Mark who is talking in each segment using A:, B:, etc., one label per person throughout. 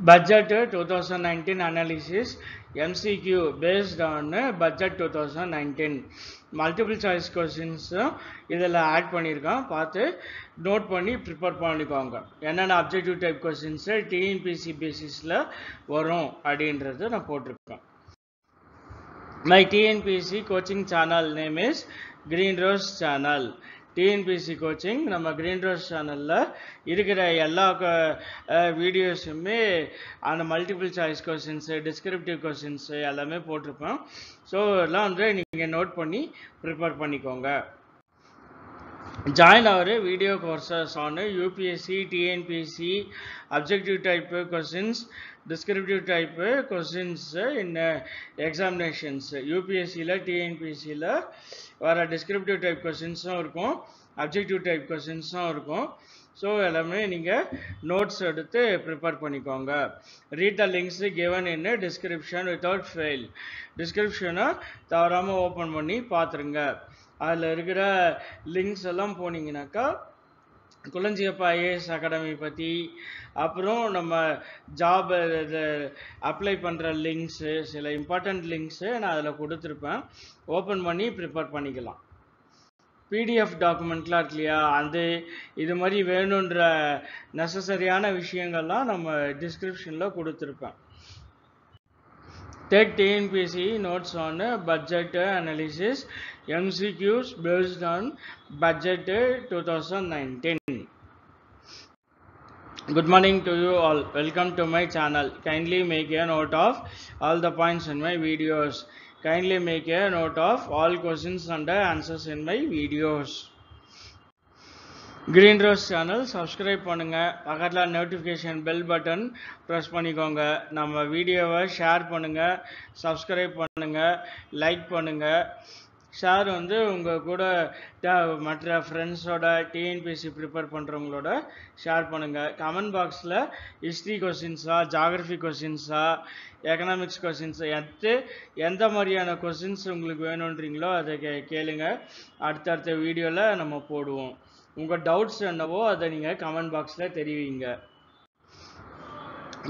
A: budget 2019 analysis MCQ based on budget 2019 multiple choice கொஸ்டின்ஸும் இதில் add பண்ணியிருக்கோம் பார்த்து நோட் பண்ணி ப்ரிப்பேர் பண்ணிக்கோங்க. என்னென்ன அப்ஜெக்டிவ் டைப் கொஸ்டின்ஸு டிஎன்பிசி பேசிஸில் வரும் அப்படின்றத நான் போட்டிருக்கேன். My TNPSC coaching channel name is Green Rose channel TNPSC coaching நம்ம க்ரீன் ரோஸ் சேனலில் இருக்கிற எல்லா வீடியோஸுமே அந்த multiple choice questions descriptive questions எல்லாமே போட்டிருப்போம். ஸோ எல்லாம் வந்து நீங்கள் நோட் பண்ணி ப்ரிப்பேர் பண்ணிக்கோங்க. Join our video courses on UPSC TNPSC objective type questions descriptive type questions in examinations யூபிஎஸ்சியில் டிஎன்பிஎஸ்சியில் வர டிஸ்கிரிப்டிவ் டைப் கொஸ்டின்ஸும் இருக்கும். அப்ஜெக்டிவ் டைப் கொஸ்டின்ஸும் இருக்கும். ஸோ எல்லாமே நீங்கள் நோட்ஸ் எடுத்து ப்ரிப்பேர் பண்ணிக்கோங்க. Read the links given in description without fail டிஸ்கிரிப்ஷனை தவறாமல் ஓப்பன் பண்ணி பார்த்துருங்க அதில் இருக்கிற லிங்க்ஸ் எல்லாம் போனீங்கன்னாக்கா குளஞ்சியப்பா ஐஏஎஸ் அகாடமி பற்றி அப்புறம் நம்ம ஜாப் இது அப்ளை பண்ணுற லிங்க்ஸு சில இம்பார்ட்டண்ட் லிங்க்ஸு நான் அதில் கொடுத்துருப்பேன். ஓப்பன் பண்ணி ப்ரிப்பேர் பண்ணிக்கலாம். பிடிஎஃப் டாக்குமெண்ட்லாம் இருக்கு இல்லையா? அந்த இது மாதிரி வேணுன்ற நெசசரியான விஷயங்கள்லாம் நம்ம டிஸ்கிரிப்ஷனில் கொடுத்துருப்பேன். Third TNPSC notes on budget analysis MCQs based on budget two thousand nineteen Good morning to you all. Welcome to my channel. Kindly make a note of all the points in my videos. Kindly make a note of all questions and uh, answers in my videos. Green Rose channel subscribe பண்ணுங்க பக்கத்தில் notification bell button press பண்ணிக்கோங்க நம்ம வீடியோவை share பண்ணுங்க subscribe பண்ணுங்க like பண்ணுங்க share வந்து உங்கள் கூட ட- மற்ற ஃப்ரெண்ட்ஸோட டிஎன்பிஎஸ்சி ப்ரிப்பேர் பண்ணுறவங்களோட ஷேர் பண்ணுங்கள் கமெண்ட் பாக்ஸில் ஹிஸ்ட்ரி கொஸ்டின்ஸா ஜாகிரஃபி கொஸ்டின்ஸா எக்கனாமிக்ஸ் கொஸ்டின்ஸ் எத்து எந்த மாதிரியான கொஸ்டின்ஸ் உங்களுக்கு வேணுன்றீங்களோ அதை கே கேளுங்க. அடுத்தடுத்த வீடியோவில் நம்ம போடுவோம். உங்கள் டவுட்ஸ் என்னவோ அதை நீங்கள் கமெண்ட் பாக்ஸில் தெரிவிங்க.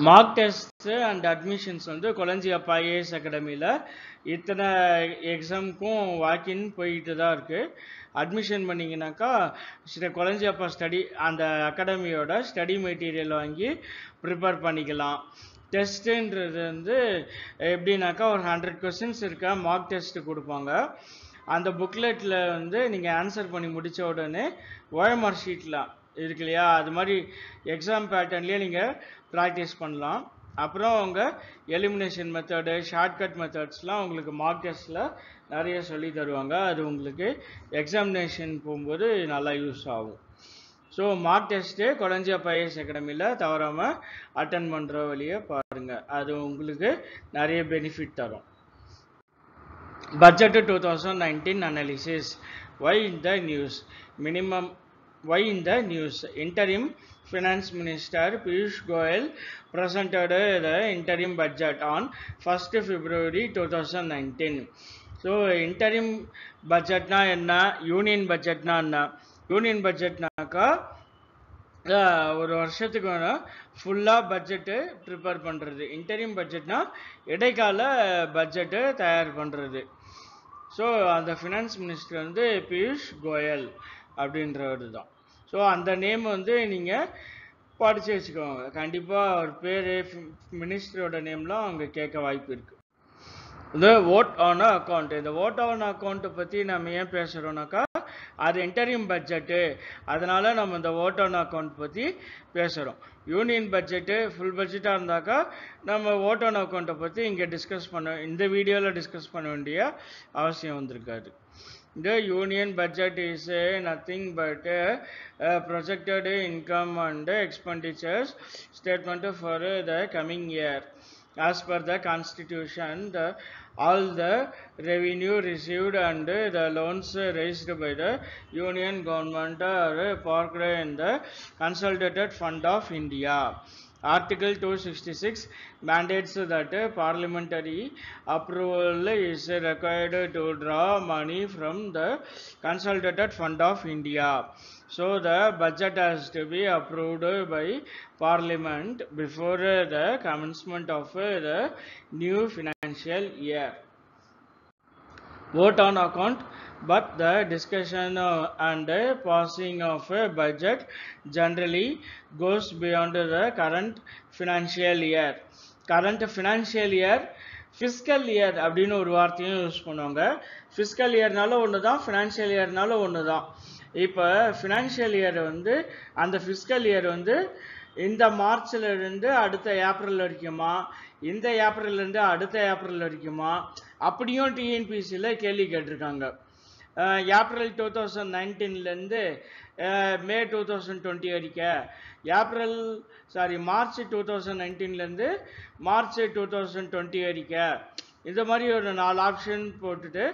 A: மார்க் டெஸ்ட்டு அண்ட் அட்மிஷன்ஸ் வந்து கொலஞ்சியப்பா ஐஏஎஸ் அகாடமியில் இத்தனை எக்ஸாமுக்கும் வாக்கின் போயிட்டு தான் இருக்குது அட்மிஷன் பண்ணிங்கனாக்கா ஸ்ரீ கொலஞ்சியப்பா ஸ்டடி அந்த அகாடமியோட ஸ்டடி மெட்டீரியல் வாங்கி ப்ரிப்பேர் பண்ணிக்கலாம். டெஸ்ட்டுன்றது வந்து எப்படின்னாக்கா ஒரு ஹண்ட்ரட் கொஸ்டின்ஸ் இருக்கா மார்க் டெஸ்ட்டு கொடுப்பாங்க. அந்த புக்லெட்டில் வந்து நீங்கள் ஆன்சர் பண்ணி முடித்த உடனே ஓஎம்ஆர் ஷீட்டில் இருக்கு இல்லையா? அது மாதிரி எக்ஸாம் பேட்டர்ன்லேயே நீங்கள் ப்ராக்டிஸ் பண்ணலாம். அப்புறம் அவங்க எலிமினேஷன் மெத்தடு ஷார்ட்கட் மெத்தட்ஸ்லாம் உங்களுக்கு மார்க் டெஸ்ட்டில் நிறைய சொல்லி தருவாங்க. அது உங்களுக்கு எக்ஸாமினேஷன் போகும்போது நல்லா யூஸ் ஆகும். ஸோ மார்க் டெஸ்ட்டு கொலஞ்சியா பைஎஸ் அகாடமியில் தவறாமல் அட்டன் பண்ணுற வழியை பாருங்கள் அது உங்களுக்கு நிறைய பெனிஃபிட் தரும். Budget two thousand nineteen analysis why இந்த நியூஸ் மினிமம் ஒய் இந்த news interim Finance Minister Piyush Goyal presented uh, the interim budget on 1st February 2019. So interim பட்ஜெட்னா என்ன யூனியன் பட்ஜெட்னா என்ன யூனியன் பட்ஜெட்னாக்கா ஒரு வருஷத்துக்கு வேணும் ஃபுல்லாக பட்ஜெட்டு ப்ரிப்பேர் பண்ணுறது இன்டரிம் பட்ஜெட்னா இடைக்கால பட்ஜெட்டு தயார் பண்ணுறது ஸோ அந்த ஃபினான்ஸ் மினிஸ்டர் வந்து பியூஷ் கோயல் அப்படின்றவர் தான் ஸோ அந்த நேம் வந்து நீங்கள் படித்து வச்சுக்கோங்க. கண்டிப்பாக அவர் பேர் மினிஸ்டரோட நேம்லாம் அங்கே கேட்க வாய்ப்பு இருக்குது இந்த ஓட் ஆன் அக்கௌண்ட் இந்த ஓட் ஆன் அக்கௌண்ட்டை பற்றி நம்ம ஏன் பேசுகிறோம்னாக்கா அது இன்டரிம் பட்ஜெட்டு அதனால் நம்ம இந்த ஓட் ஆன் அக்கௌண்ட் பற்றி பேசுகிறோம் யூனியன் பட்ஜெட்டு ஃபுல் பட்ஜெட்டாக இருந்தாக்கா நம்ம ஓட் ஆன் அக்கௌண்ட்டை பற்றி இங்கே டிஸ்கஸ் பண்ண இந்த வீடியோவில் டிஸ்கஸ் பண்ண வேண்டிய அவசியம் வந்திருக்காது. The union budget is uh, nothing but uh, uh, projected income and expenditures statement for uh, the coming year. As per the constitution, the, all the revenue received and uh, the loans uh, raised by the union government are uh, parked in the consolidated fund of India. Article 266 mandates that parliamentary approval is required to draw money from the consolidated fund of India. So the budget has to be approved by Parliament before the commencement of the new financial year. Vote on account, but the discussion uh, and passing of a budget generally goes beyond the current financial year. Current financial year fiscal year அப்படின்னு ஒரு வார்த்தையும் use பண்ணுவாங்க. Fiscal இயர்னால ஒன்று தான் financial இயர்னால ஒன்று தான் இப்போ financial year வந்து அந்த ஃபிஸ்கல் இயர் வந்து இந்த மார்ச்லேருந்து அடுத்த ஏப்ரல் வரைக்குமா? இந்த ஏப்ரல்லேருந்து அடுத்த ஏப்ரல் வரைக்குமா? அப்படியும் டிஎன்பிசியில் கேள்வி கேட்டிருக்காங்க. ஏப்ரல் டூ தௌசண்ட் நைன்டீன்லேருந்து மே டூ தௌசண்ட் டுவெண்ட்டி வரைக்கும் April sorry March two thousand நைன்டீன்லேருந்து March two thousand twenty வரைக்கும் இந்த மாதிரி ஒரு நாலு ஆப்ஷன் போட்டுட்டு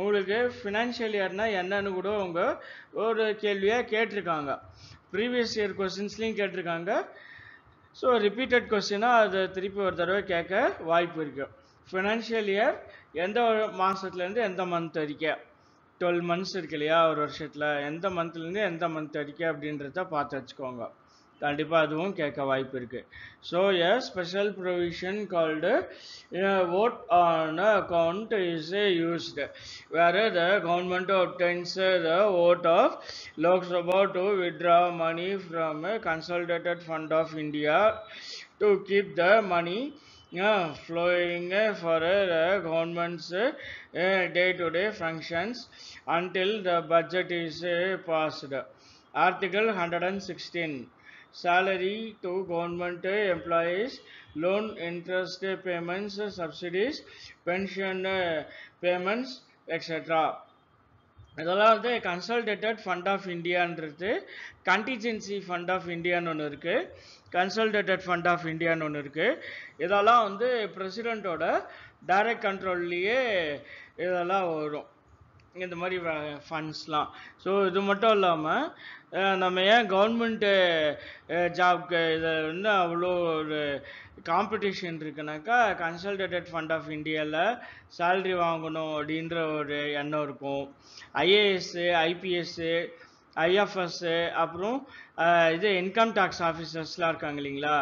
A: உங்களுக்கு ஃபினான்ஷியல் இயர்னால் என்னன்னு கூட அவங்க ஒரு கேள்வியாக கேட்டிருக்காங்க. ப்ரீவியஸ் இயர் கொஸ்டின்ஸ்லையும் கேட்டிருக்காங்க. ஸோ ரிப்பீட்டட் கொஸ்டினாக அதை திருப்பி ஒரு தடவை கேட்க வாய்ப்பு இருக்குது ஃபினான்ஷியல் இயர் எந்த ஒரு மாதத்துலேருந்து எந்த மந்த் வரைக்கும்? டுவெல் மந்த்ஸ் இருக்கு இல்லையா ஒரு வருஷத்தில். எந்த மந்த்லேருந்து எந்த மந்த் வரைக்கும் அப்படின்றத பார்த்து வச்சுக்கோங்க. கண்டிப்பாக அதுவும் கேட்க வாய்ப்பு இருக்குது so a special provision called vote on account is used where the government obtains the vote of Lok Sabha to to money from consolidated fund of India to keep the money flowing uh, for uh, the government's uh, day-to-day functions until the budget is uh, passed. Article 116 salary to government employees, loan interest payments, subsidies, pension uh, payments, etc. இதெல்லாம் வந்து consolidated fund of இந்தியான்றது contingency fund of இந்தியான்னு ஒன்று இருக்குது consolidated fund of இந்தியான்னு ஒன்று இருக்குது இதெல்லாம் வந்து பிரசிடெண்ட்டோட டைரக்ட் கண்ட்ரோல்லையே இதெல்லாம் வரும். இந்த மாதிரி ஃபண்ட்ஸ்லாம் ஸோ இது மட்டும் இல்லாமல் நம்ம ஏன் கவர்மெண்ட்டு ஜாப்க்கு இதை வந்து அவ்வளோ ஒரு காம்படிஷன் இருக்குனாக்கா கன்சல்டேட்டட் ஃபண்ட் ஆஃப் இந்தியாவில் சேல்ரி வாங்கணும் அப்படின்ற ஒரு எண்ணம் இருக்கும். ஐஏஎஸ்ஸு ஐபிஎஸ்ஸு ஐஎஃப்எஸ்ஸு அப்புறம் இது இன்கம் டேக்ஸ் ஆஃபீஸர்ஸ்லாம் இருக்காங்க இல்லைங்களா?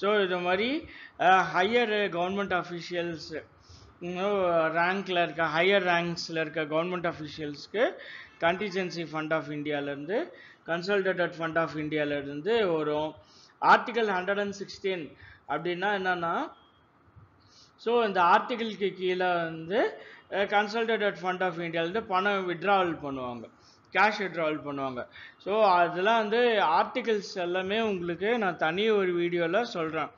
A: ஸோ இது மாதிரி ஹையர் கவர்மெண்ட் அஃபிஷியல்ஸ் ரேங்க்கில் இருக்க ஹையர் ரேங்க்ஸில் இருக்க கவர்மெண்ட் அஃபிஷியல்ஸ்க்கு கண்டிஜென்சி ஃபண்ட் ஆஃப் இந்தியாவிலேருந்து கன்சல்டேட்டட் ஃபண்ட் ஆஃப் இந்தியாவிலேருந்து வரும் ஆர்டிகல் ஹண்ட்ரட் அண்ட் சிக்ஸ்டீன் அப்படின்னா என்னென்னா ஸோ இந்த ஆர்டிகிளுக்கு கீழே வந்து கன்சல்டேட்டட் ஃபண்ட் ஆஃப் இந்தியாவிலேருந்து பணம் விட்ராவல் பண்ணுவாங்க. கேஷ் விட்ராவல் பண்ணுவாங்க. ஸோ அதெல்லாம் வந்து ஆர்டிகல்ஸ் எல்லாமே உங்களுக்கு நான் தனி ஒரு வீடியோவில் சொல்கிறேன்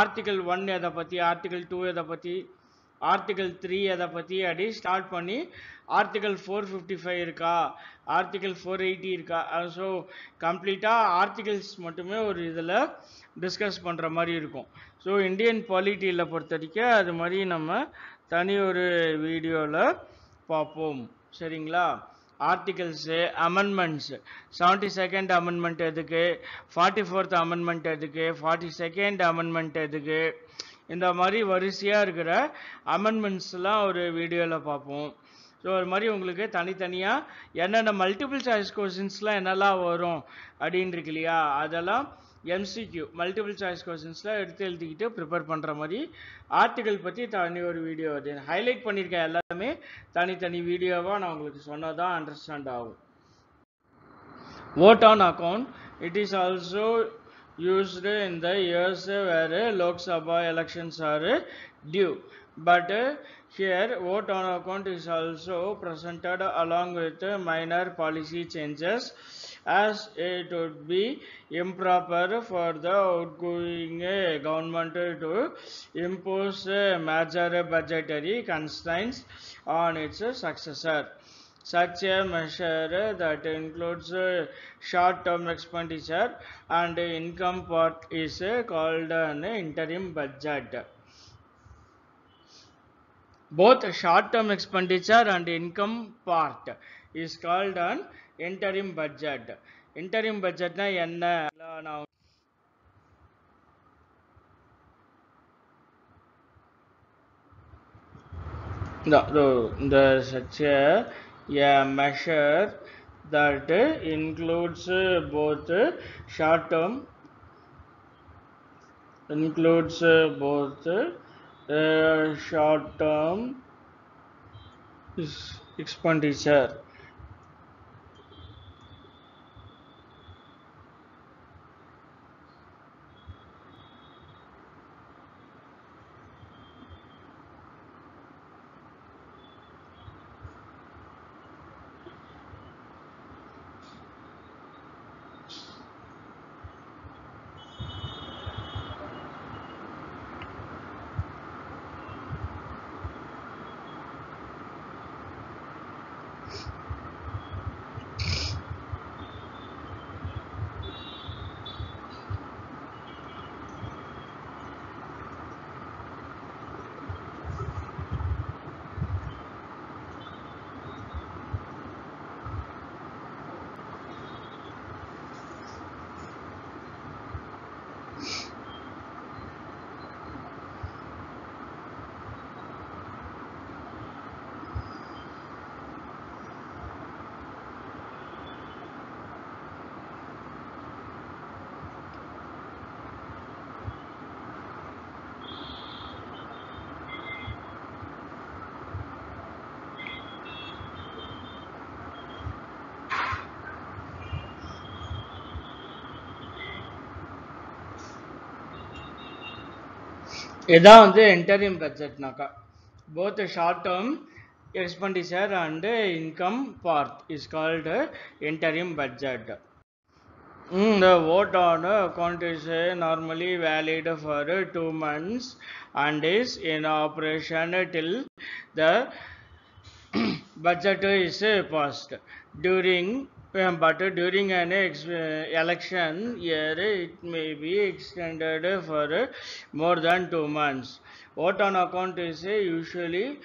A: ஆர்டிக்கல் ஒன் எதை பற்றி ஆர்டிக்கல் டூ எதை பற்றி ஆர்டிக்கல் த்ரீ எதை பற்றி அப்படி ஸ்டார்ட் பண்ணி ஆர்டிக்கல் ஃபோர் ஃபிஃப்டி ஃபைவ் இருக்கா ஆர்டிக்கல் ஃபோர் எயிட்டி இருக்கா ஸோ கம்ப்ளீட்டாக ஆர்டிகல்ஸ் மட்டுமே ஒரு இதில் டிஸ்கஸ் பண்ணுற மாதிரி இருக்கும். ஸோ இந்தியன் பாலிட்டியில் பொறுத்த வரைக்கும் அது மாதிரி நம்ம தனி ஒரு வீடியோவில் பார்ப்போம். சரிங்களா? Articles amendments seventy second amendment எதுக்கு? ஃபார்ட்டி ஃபோர்த் அமெண்ட்மெண்ட் எதுக்கு? ஃபார்ட்டி செகண்ட் அமெண்ட்மெண்ட் எதுக்கு? இந்த மாதிரி வரிசையாக இருக்கிற அமெண்ட்மெண்ட்ஸ்லாம் ஒரு வீடியோவில் பார்ப்போம். ஸோ அது மாதிரி உங்களுக்கு தனித்தனியாக என்னென்ன மல்டிபிள் சாய்ஸ் கொஷின்ஸ்லாம் என்னெல்லாம் வரும் அப்படின்னு இருக்கு இல்லையா? அதெல்லாம் எம்சிக்யூ மல்டிபிள் சாய்ஸ் கொஸ்டின்ஸ்லாம் எடுத்து எழுதிக்கிட்டு ப்ரிப்பேர் பண்ணுற மாதிரி ஆர்டிகல் பற்றி தனி ஒரு வீடியோ அது ஹைலைட் பண்ணியிருக்கேன் எல்லாமே தனித்தனி வீடியோவாக நான் உங்களுக்கு சொன்னதான் அண்டர்ஸ்டாண்ட் ஆகும் vote on account it is also used in the years where lok sabha elections are due but uh, here vote on account is also presented along with minor policy changes as it would be improper for the outgoing uh, government to impose uh, major budgetary constraints on its successor such a measure that includes short-term expenditure and income part is called an interim budget. Both short-term expenditure and income part is called an interim budget interim बज्जेटना ना measure that इनकलूड्स बोत शम इनकलूड्स बोत शम एक्सपंडीचर இதான் வந்து என்டரிம் பட்ஜெட்னாக்கா both short term expenditure and income part is called interim budget The vote on account is uh, normally valid for uh, two months and is in operation till the budget is uh, passed. During um, but during an election year, it may be extended for more than two months. Vote on account is usually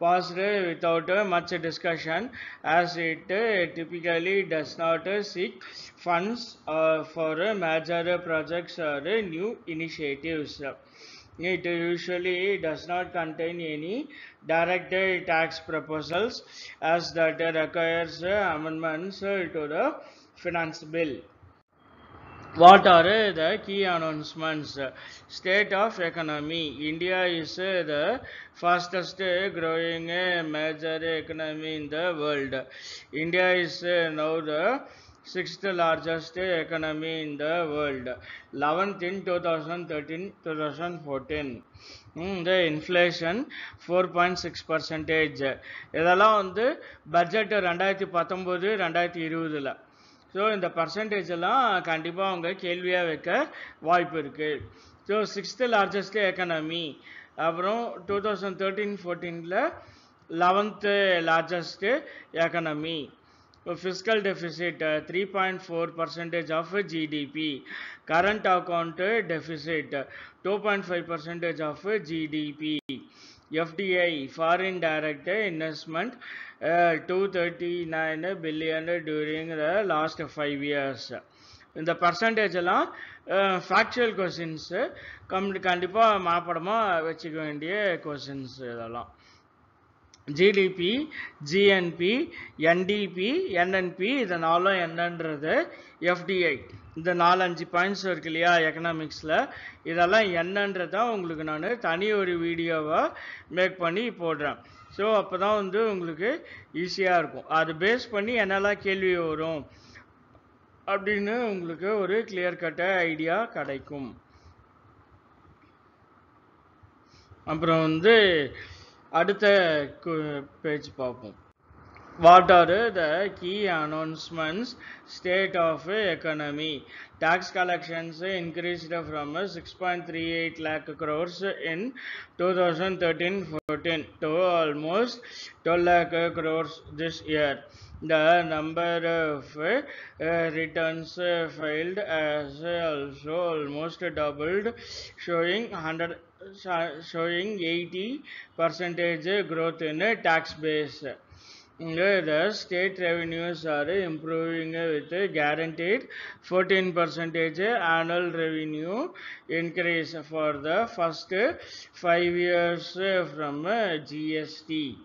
A: passed without much discussion as it typically does not seek funds uh, for major projects or new initiatives. It usually does not contain any direct uh, tax proposals as that requires uh, amendments uh, to the finance bill. What are uh, the key announcements? State of economy. India is the fastest growing major economy in the world. India is now the sixth largest uh, economy in the world. 11th in 2013-2014. Mm, the inflation 4.6 percentage இதெல்லாம் வந்து budget ரெண்டாயிரத்தி பத்தொம்போது ரெண்டாயிரத்தி இருபதில். So இந்த percentage எல்லாம் கண்டிப்பாக அவங்க கேள்வியாக வைக்க வாய்ப்பு இருக்குது ஸோ சிக்ஸ்த்து லார்ஜஸ்ட் எக்கனாமி அப்புறம் two thousand thirteen ஃபோர்டீனில் eleventh largest economy fiscal deficit uh, 3.4 percentage of GDP current account uh, deficit uh, 2.5 percentage of uh, GDP FDI foreign direct investment uh, 239 billion during the last five years இந்த percentage எல்லாம் factual questions come கண்டிப்பாக மாப்படமாக வச்சுக்க வேண்டிய questions இதெல்லாம் GDP GNB NDB NNP இது நாலும் என்னன்றது எஃப்டிஐ இந்த நாலஞ்சு பாயிண்ட்ஸ் இருக்கு இல்லையா எக்கனாமிக்ஸில் இதெல்லாம் என்னன்றதான் உங்களுக்கு நான் தனி ஒரு வீடியோவாக மேக் பண்ணி போடுறேன். ஸோ அப்போ தான் வந்து உங்களுக்கு ஈஸியாக இருக்கும். அது பேஸ் பண்ணி என்னெல்லாம் கேள்வி வரும் அப்படின்னு உங்களுக்கு ஒரு கிளியர் கட்ட ஐடியா கிடைக்கும். அப்புறம் வந்து அடுத்த பேஜ் பார்ப்போம் what are the key announcements state of economy tax collections increased from 6.38 lakh crores in 2013-14 to almost 12 lakh crores this year. The number of uh, returns uh, filed has also almost doubled, showing 100 showing 80 percentage growth in tax base. The state revenues are improving with a guaranteed 14 percentage annual revenue increase for the first uh, five years from GST.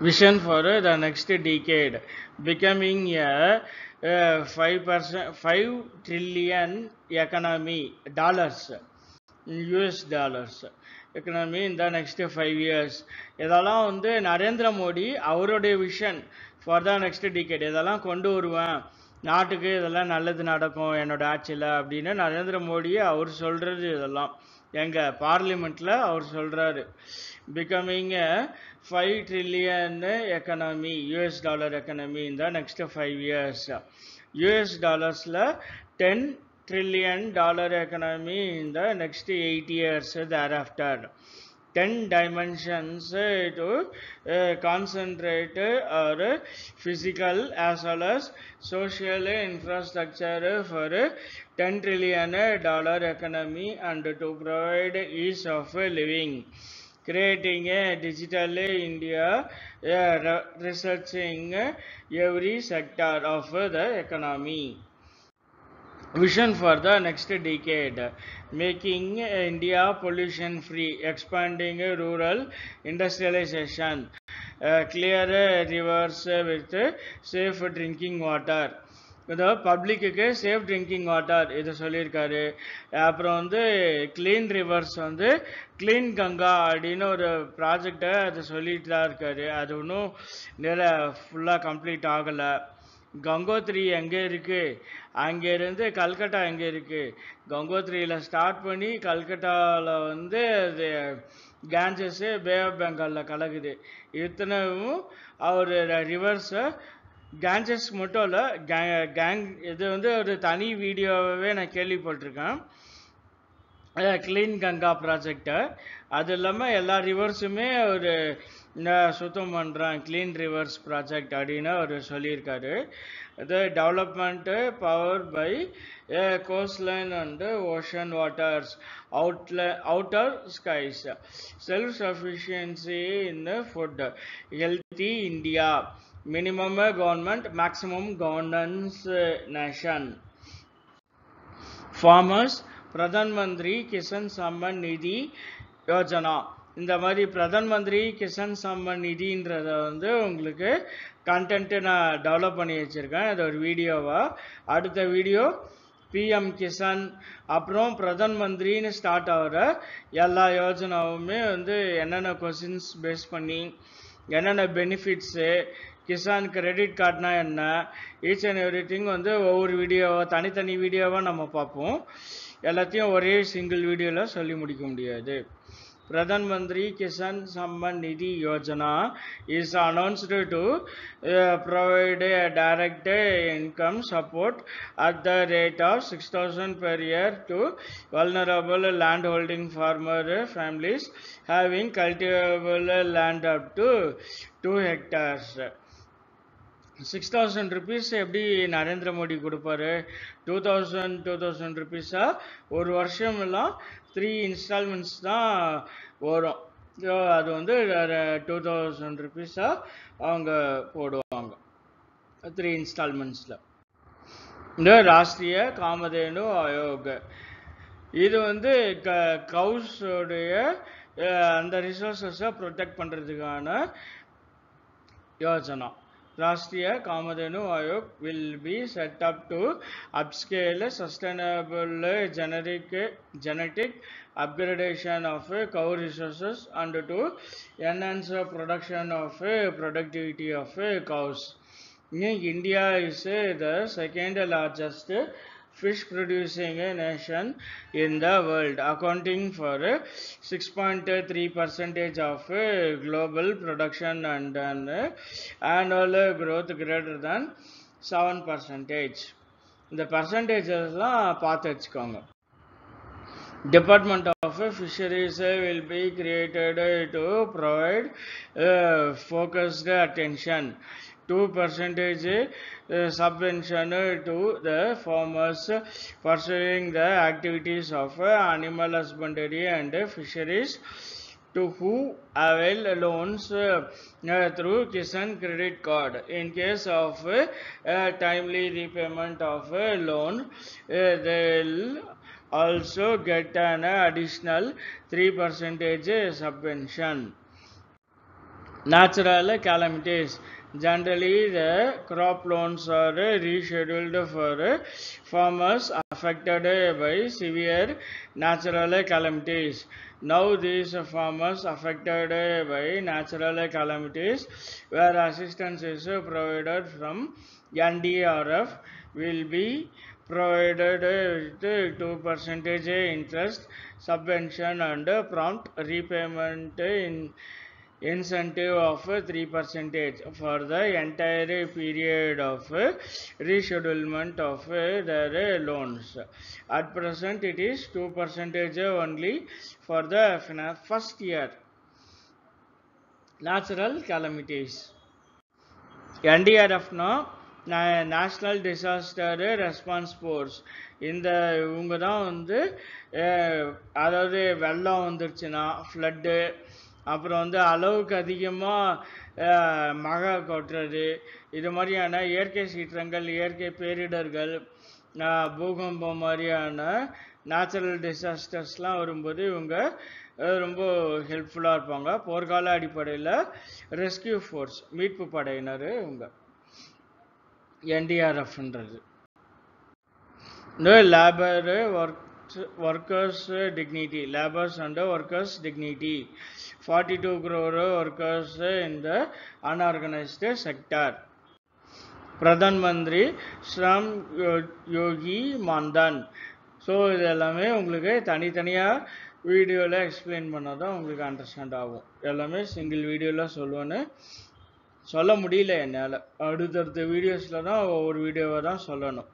A: Vision for the the next decade. Becoming a uh, 5% 5 trillion economy dollars. US dollars economy இந்த next five years இதெல்லாம் வந்து நரேந்திர மோடி அவருடைய vision for the next decade இதெல்லாம் கொண்டு வருவேன். நாட்டுக்கு இதெல்லாம் நல்லது நடக்கும் என்னோட ஆட்சியில் அப்படின்னு நரேந்திர மோடி அவர் சொல்கிறது இதெல்லாம். எங்கள் பார்லிமெண்ட்டில் அவர் சொல்கிறாரு becoming 5 trillion economy US dollar economy in the next 5 years. US dollars la 10 trillion dollar economy in the next 8 years thereafter. 10 dimensions uh, to uh, concentrate uh, our physical as well as social infrastructure for 10 trillion dollar economy and to provide ease of living creating a digital India, uh, researching every sector of the economy. Vision for the next decade. Making india pollution free expanding rural industrialization. Uh, clear rivers with safe drinking water அதாவது பப்ளிக்குக்கு safe drinking water இது சொல்லியிருக்காரு. அப்புறம் வந்து clean rivers வந்து clean Ganga அப்படின்னு ஒரு ப்ராஜெக்டை அது சொல்லிட்டு தான் இருக்காரு. அது ஒன்றும் நிறைய ஃபுல்லாக கம்ப்ளீட் ஆகலை. கங்கோத்ரி எங்கே இருக்குது அங்கேருந்து கல்கட்டா எங்கே இருக்குது கங்கோத்ரியில் ஸ்டார்ட் பண்ணி கல்கட்டாவில் வந்து அது கேஞ்சஸ்ஸு பே ஆஃப் பெங்காலில் கலகுது இத்தனையும் அவர் ரிவர்ஸை கேஞ்சஸ் மட்டும் இல்லை கே கேங் இது வந்து ஒரு தனி வீடியோவே நான் கேள்விப்பட்டிருக்கேன். க்ளீன் கங்கா ப்ராஜெக்டை அது இல்லாமல் எல்லா ரிவர்ஸுமே ஒரு நான் சுத்தம் பண்ணுறேன் க்ளீன் ரிவர்ஸ் ப்ராஜெக்ட் அப்படின்னு அவர் சொல்லியிருக்காரு. இது development power by coastline and ocean waters அவுட்ல outer skies self sufficiency in food healthy India minimum government maximum governance nation farmers Pradhan Mantri Kisan Samman நிதி யோஜனா இந்த மாதிரி பிரதான் மந்திரி கிசான் சம்மன் நிதின்றத வந்து உங்களுக்கு கண்டென்ட்டு நான் டெவலப் பண்ணி வச்சுருக்கேன். இது ஒரு வீடியோவாக அடுத்த வீடியோ பிஎம் கிசான் அப்புறம் பிரதான் மந்திரின்னு ஸ்டார்ட் ஆகிற எல்லா யோஜனாவுமே வந்து என்னென்ன கொஷின்ஸ் பேஸ் பண்ணி என்னென்ன பெனிஃபிட்ஸு கிசான் கிரெடிட் கார்டுனா என்ன? ஈச் அண்ட் எவ்ரி திங் வந்து ஒவ்வொரு வீடியோவாக தனித்தனி வீடியோவாக நம்ம பார்ப்போம். எல்லாத்தையும் ஒரே சிங்கிள் வீடியோவில் சொல்லி முடிக்க முடியாது. Pradhan Mantri Kisan Samman Nidhi Yojana is announced to provide direct income support at the rate of six thousand per year to vulnerable land holding farmer families having cultivable land up to two hectares six thousand rupees எப்படி நரேந்திர மோடி கொடுப்பாரு? Two thousand two thousand ருபீஸாக ஒரு வருஷம் எல்லாம் three instalments தான் வரும். So அது வந்து டூ தௌசண்ட் ருபீஸாக அவங்க போடுவாங்க. த்ரீ இன்ஸ்டால்மெண்ட்ஸில் இந்த ராஷ்டிரிய காமதேனு ஆயோக். இது வந்து க கவுஸோடைய அந்த ரிசோர்ஸஸை ப்ரொடெக்ட் பண்ணுறதுக்கான Yojana Rashtriya Kamadhenu Ayog will be set up to upscale sustainable generic genetic upgradation of cow resources and to enhance production of productivity of cows. India is the second largest fish producing nation in the world, accounting for 6.3 percentage of global production and an annual growth greater than 7 percentage. இந்த பர்சன்டேஜஸ்லாம் பார்த்து வச்சுக்கோங்க Department of Fisheries will be created to provide uh, focused attention. 2 percentage uh, subvention to the farmers pursuing the activities of uh, animal husbandry and fisheries to who avail loans uh, uh, through Kisan credit card. In case of uh, timely repayment of a loan, uh, they'll also get an additional 3 percentage subvention. natural calamities. Generally, the crop loans are rescheduled for farmers affected by severe natural calamities. Now, these farmers affected by natural calamities, where assistance is provided from NDRF, will be provided with 2 percentage interest subvention and prompt repayment in incentive of 3 percentage for the entire period of reschedulement of their loans. At present, it is 2 percentage only for the fina- first year. Natural calamities. என்டிஆர்எஃப்னா national disaster response force இந்த இவங்க தான் வந்து அஹ், அதாவது வெள்ளம் வந்துருச்சுன்னா flood அப்புறம் வந்து அளவுக்கு அதிகமாக மழை கொட்டுறது. இது மாதிரியான இயற்கை சீற்றங்கள் இயற்கை பேரிடர்கள் பூகம்பம் மாதிரியான நேச்சுரல் டிசாஸ்டர்ஸ்லாம் வரும்போது இவங்க ரொம்ப ஹெல்ப்ஃபுல்லாக இருப்பாங்க. போர்க்கால அடிப்படையில் ரெஸ்கியூ ஃபோர்ஸ் மீட்பு படையினர் இவங்க. என்டிஆர்எஃப்ன்றது இந்த labour work workers dignity labours and workers dignity forty two crore workers இந்த அன்ஆர்கனைஸ்டு செக்டார் பிரதான் மந்திரி ஸ்ரம் யோ- யோகி மான்தான் ஸோ இது எல்லாமே உங்களுக்கு தனித்தனியாக வீடியோவில் எக்ஸ்பிளைன் பண்ணால் தான் உங்களுக்கு அண்டர்ஸ்டாண்ட் ஆகும். எல்லாமே சிங்கிள் வீடியோவில் சொல்லுவேன்னு சொல்ல முடியல என்னால். அடுத்தடுத்த வீடியோஸில் தான் ஒவ்வொரு வீடியோவை தான் சொல்லணும்.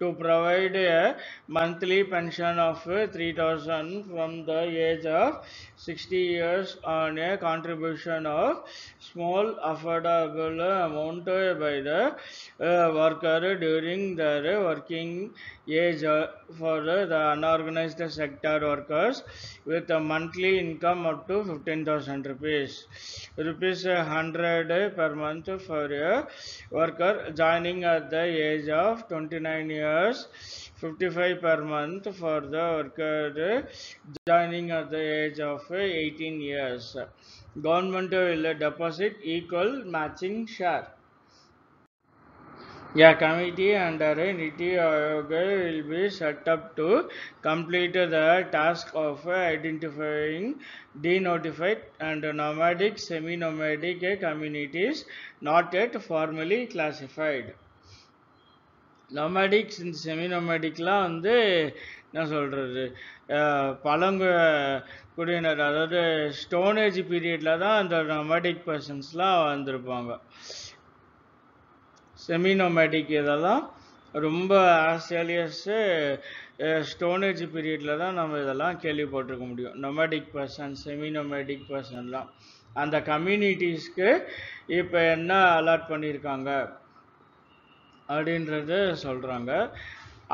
A: To provide a monthly pension of uh, 3000 from the age of 60 years on a contribution of small affordable amount by the uh, worker during their working age uh, for the unorganized sector workers with a monthly income up to 15000 rupees. Rupees 100 per month for a worker joining at the age of 29 years 55 per month for the worker joining at the age of 18 years government will deposit equal matching share a committee under Niti Aayog will be set up to complete the task of identifying denotified and nomadic, semi-nomadic communities not yet formally classified. நொமேடிக்ஸ் இந்த semi நொமேடிக்லாம் வந்து என்ன சொல்கிறது பழங்கு குடியினர் அதாவது Stone Age பீரியடில் தான் அந்த nomadic பர்சன்ஸ்லாம் வந்திருப்பாங்க. செமினோமேட்டிக் இதெல்லாம் ரொம்ப ஆஸ்திரேலியஸு ஸ்டோனேஜ் பீரியடில் தான் நம்ம இதெல்லாம் கேள்விப்பட்டிருக்க முடியும். நொமேடிக் பர்சன் செமினோமேட்டிக் பர்சன்லாம் அந்த கம்யூனிட்டிஸ்க்கு இப்போ என்ன அலாட் பண்ணியிருக்காங்க? அப்படின்றத சொல்கிறாங்க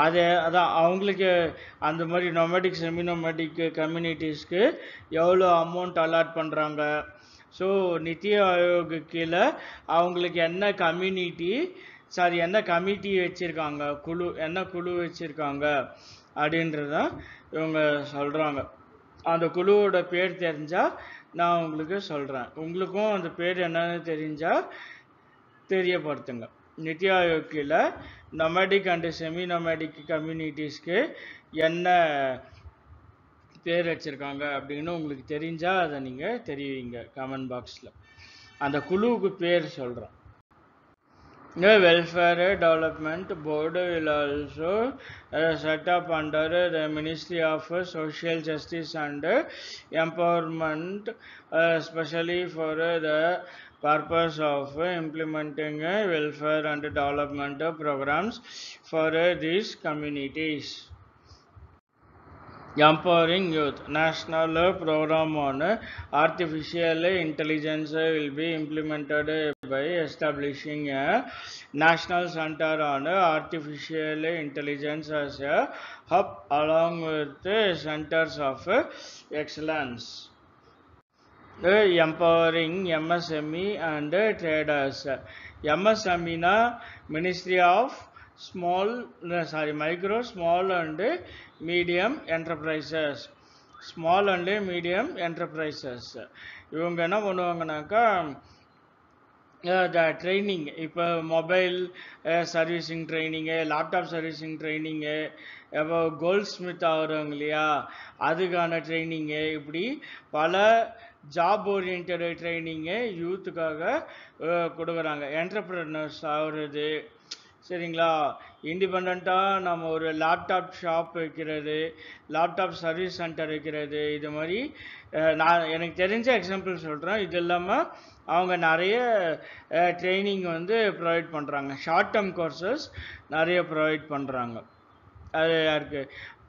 A: அது அதான் அவங்களுக்கு அந்த மாதிரி நொமேட்டிக் செமினோமேட்டிக் கம்யூனிட்டிஸ்க்கு எவ்வளோ அமௌண்ட் அலாட் பண்ணுறாங்க ஸோ நித்தி ஆயோக்கு கீழே அவங்களுக்கு என்ன கம்யூனிட்டி சாரி என்ன கமிட்டி வச்சுருக்காங்க? குழு என்ன குழு வச்சுருக்காங்க? அப்படின்றத இவங்க சொல்கிறாங்க அந்த குழுவோட பேர் தெரிஞ்சால் நான் உங்களுக்கு சொல்கிறேன் உங்களுக்கும் அந்த பேர் என்னன்னு தெரிஞ்சால் தெரியப்படுத்துங்க. நித்தி ஆயோக் கீழே நொமேடிக் அண்டு செமி நொமேடிக் கம்யூனிட்டிஸ்க்கு என்ன பேர் வச்சுருக்காங்க அப்படின்னு உங்களுக்கு தெரிஞ்சால் அதை நீங்கள் தெரிவிங்க கமெண்ட் பாக்ஸில் அந்த குழுவுக்கு பேர் சொல்கிறேன் The Welfare Development Board will also uh, set up under the Ministry of Social Justice and Empowerment, uh, especially for uh, the purpose of implementing uh, welfare and development programs for uh, these communities. Empowering Youth National Program on Artificial Intelligence will be implemented by establishing a National Center on Artificial Intelligence as a hub along with Centers of Excellence. The empowering MSME and traders. MSME of Ministry of Small, small sorry, Micro, Small and Medium Enterprises. Small and medium enterprises இவங்க என்ன பண்ணுவாங்கனாக்கா the training இப்போ mobile servicing training laptop servicing training இப்போ goldsmith ஆகிறவங்க இல்லையா அதுக்கான training இப்படி பல ஜாப் ஓரியன்டு ட்ரைனிங்கு யூத்துக்காக கொடுக்குறாங்க. என்டர்பிரனர்ஸ் ஆகுறது சரிங்களா? இண்டிபெண்ட்டாக நம்ம ஒரு லேப்டாப் ஷாப் வைக்கிறது லேப்டாப் சர்வீஸ் சென்டர் வைக்கிறது இது மாதிரி நான் எனக்கு தெரிஞ்ச எக்ஸாம்பிள் சொல்கிறேன் இது இல்லாமல் அவங்க நிறைய ட்ரைனிங் வந்து ப்ரொவைட் பண்ணுறாங்க ஷார்ட் டேர்ம் கோர்சஸ் நிறைய ப்ரொவைட் பண்ணுறாங்க அது யாருக்கு?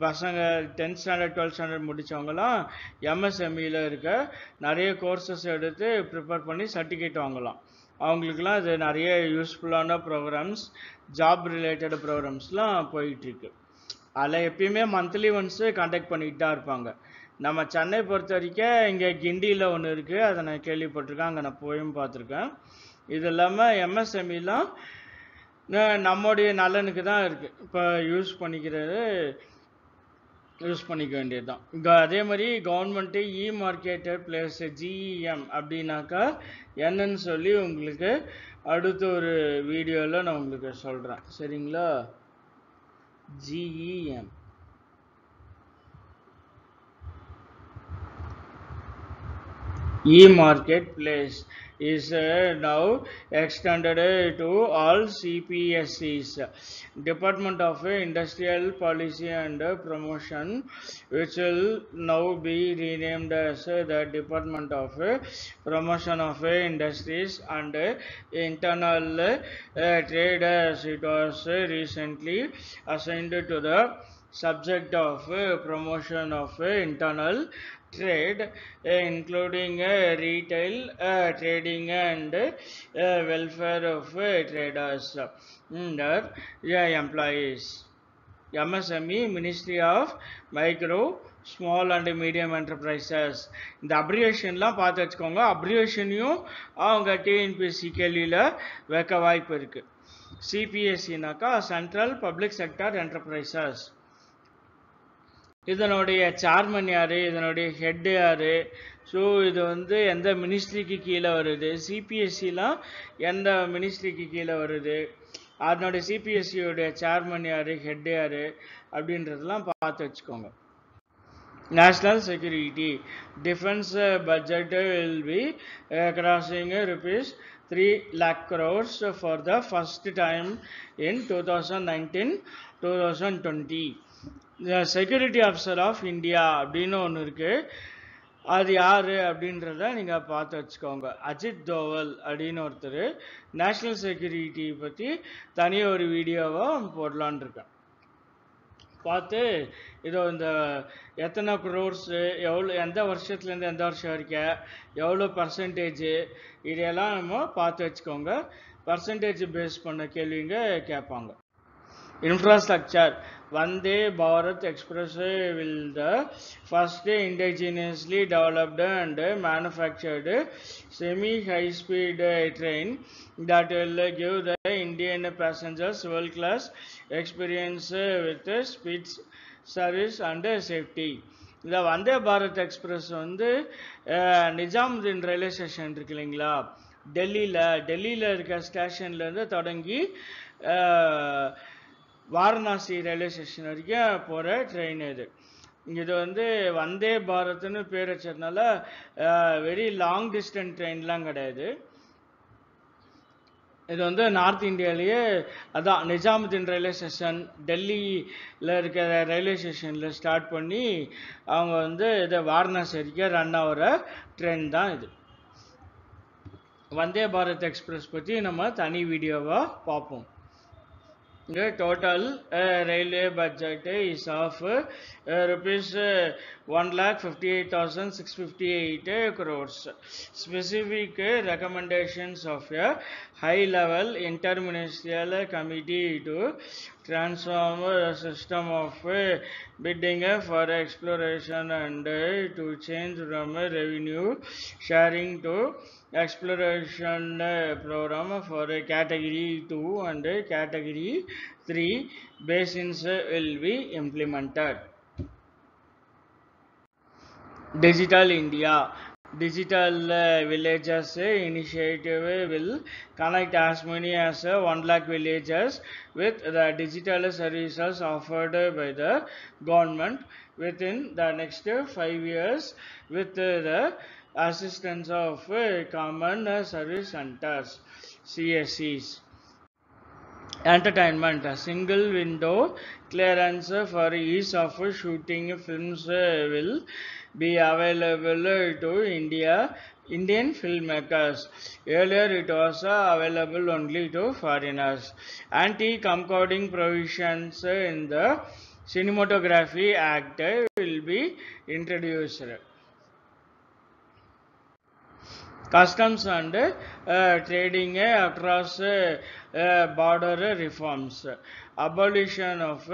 A: பசங்க டென்த் ஸ்டாண்டர்ட் டுவெல்த் ஸ்டாண்டர்ட் முடித்தவங்களாம் எம்எஸ்எம்இயில் இருக்க நிறைய கோர்சஸ் எடுத்து ப்ரிப்பேர் பண்ணி சர்டிஃபிகேட் வாங்கலாம். அவங்களுக்குலாம் இது நிறைய யூஸ்ஃபுல்லான ப்ரோக்ராம்ஸ் ஜாப் ரிலேட்டட் ப்ரோக்ராம்ஸ்லாம் போயிட்டுருக்கு. அதில் எப்பயுமே மந்த்லி ஒன்ஸு கண்டக்ட் பண்ணிட்டு தான் இருப்பாங்க. நம்ம சென்னை பொறுத்த வரைக்கும் இங்கே கிண்டியில் ஒன்று இருக்குது அதை நான் கேள்விப்பட்டிருக்கேன். அங்கே நான் போயும் பார்த்துருக்கேன். இது இல்லாமல் எம்எஸ்எம்இலாம் நம்முடைய நலனுக்கு தான் இருக்குது இப்போ யூஸ் பண்ணிக்கிறது யூஸ் பண்ணிக்க வேண்டியது தான் இங்கே அதே மாதிரி government e marketplace GEM அப்படின்னாக்கா என்னன்னு சொல்லி உங்களுக்கு அடுத்த ஒரு வீடியோவில் நான் உங்களுக்கு சொல்கிறேன் சரிங்களா? GEM e marketplace is uh, now extended uh, to all CPSCs, Department of Industrial Policy and Promotion, which will now be renamed as uh, the Department of Promotion of Industries and Internal Trade as it was recently assigned to the subject of promotion of internal trade uh, including uh, retail uh, trading and uh, welfare of uh, traders. And yeah, employees. MSME Ministry of Micro small and medium enterprises இந்த அப்ரிவேஷன்லாம் பார்த்து வச்சுக்கோங்க. அப்ரிவேஷனையும் அவங்க TNPSC கேள்வியில் வைக்க வாய்ப்பு இருக்குது சிபிஎஸ்சினாக்கா சென்ட்ரல் பப்ளிக் செக்டர் என்டர்பிரைசஸ் இதனுடைய சேர்மன் யார்? இதனுடைய ஹெட் யார்? ஸோ இது வந்து எந்த மினிஸ்ட்ரிக்கு கீழே வருது? சிபிஎஸ்சிலாம் எந்த மினிஸ்ட்ரிக்கு கீழே வருது? அதனுடைய சிபிஎஸ்சியோடைய சேர்மன் யார்? ஹெட் யார்? அப்படின்றதெல்லாம் பார்த்து வச்சுக்கோங்க. National security defense budget budget uh, will be uh, crossing uh, rupees 3 lakh crores for the first time in 2019 2020 the security officer of India அப்படின்னு ஒன்று இருக்குது அது யார் அப்படின்றத நீங்கள் பார்த்து வச்சுக்கோங்க. அஜித் தோவல் அப்படின்னு ஒருத்தர் நேஷனல் செக்யூரிட்டி பற்றி தனியாக ஒரு வீடியோவை போடலான்னு இருக்கேன். பார்த்து இதோ இந்த எத்தனை குரோர்ஸு எவ்வளோ எந்த வருஷத்துலேருந்து எந்த வருஷம் வரைக்கும் எவ்வளோ பர்சன்டேஜு இதையெல்லாம் நம்ம பார்த்து வச்சுக்கோங்க. பர்சன்டேஜ் பேஸ் பண்ண கேள்விங்க கேட்பாங்க. Infrastructure vande bharat express will the first indigenously developed and manufactured semi high speed train that will give the indian passengers world class experience with speed service and safety இந்த Vande Bharat express வந்து அஹ், Nizamuddin railway station இருக்கு இல்லைங்களா டெல்லியில் டெல்லியில் இருக்க ஸ்டேஷன்லேருந்து தொடங்கி அஹ், Varanasi railway station வரைக்கும் போகிற ட்ரெயின் இது. இது வந்து வந்தே பாரத்னு பேர் வச்சதுனால வெரி லாங் டிஸ்டன்ஸ் ட்ரெயின்லாம் கிடையாது. இது வந்து நார்த் இந்தியாவிலேயே அதான் நிஜாமுதீன் ரயில்வே ஸ்டேஷன் டெல்லியில் இருக்கிற ரயில்வே ஸ்டேஷனில் ஸ்டார்ட் பண்ணி அவங்க வந்து இதை வாரணாசி வரைக்கும் ரன் ஆகிற ட்ரெயின் தான் இது. வந்தே பாரத் எக்ஸ்பிரஸ் பற்றி நம்ம தனி வீடியோவாக பார்ப்போம். The total uh, railway budget is of uh, rupees uh, 1,58,658 crores. Specific recommendations of a high-level interministerial committee to transform the system of bidding for exploration and to change from revenue sharing to exploration program for category 2 and category 3 basins will be implemented Digital India. Digital uh, villages uh, initiative will connect as many as uh, 1 lakh villages with the digital services offered by the government within the next uh, 5 years with uh, the assistance of uh, common uh, service centers CSCs entertainment a single window clearance for ease of shooting films uh, will be available to India Indian filmmakers. Earlier it was uh, available only to foreigners. Anti-camcording provisions in the Cinematography Act will be introduced. Customs and uh, trading uh, across uh, border reforms. Abolition of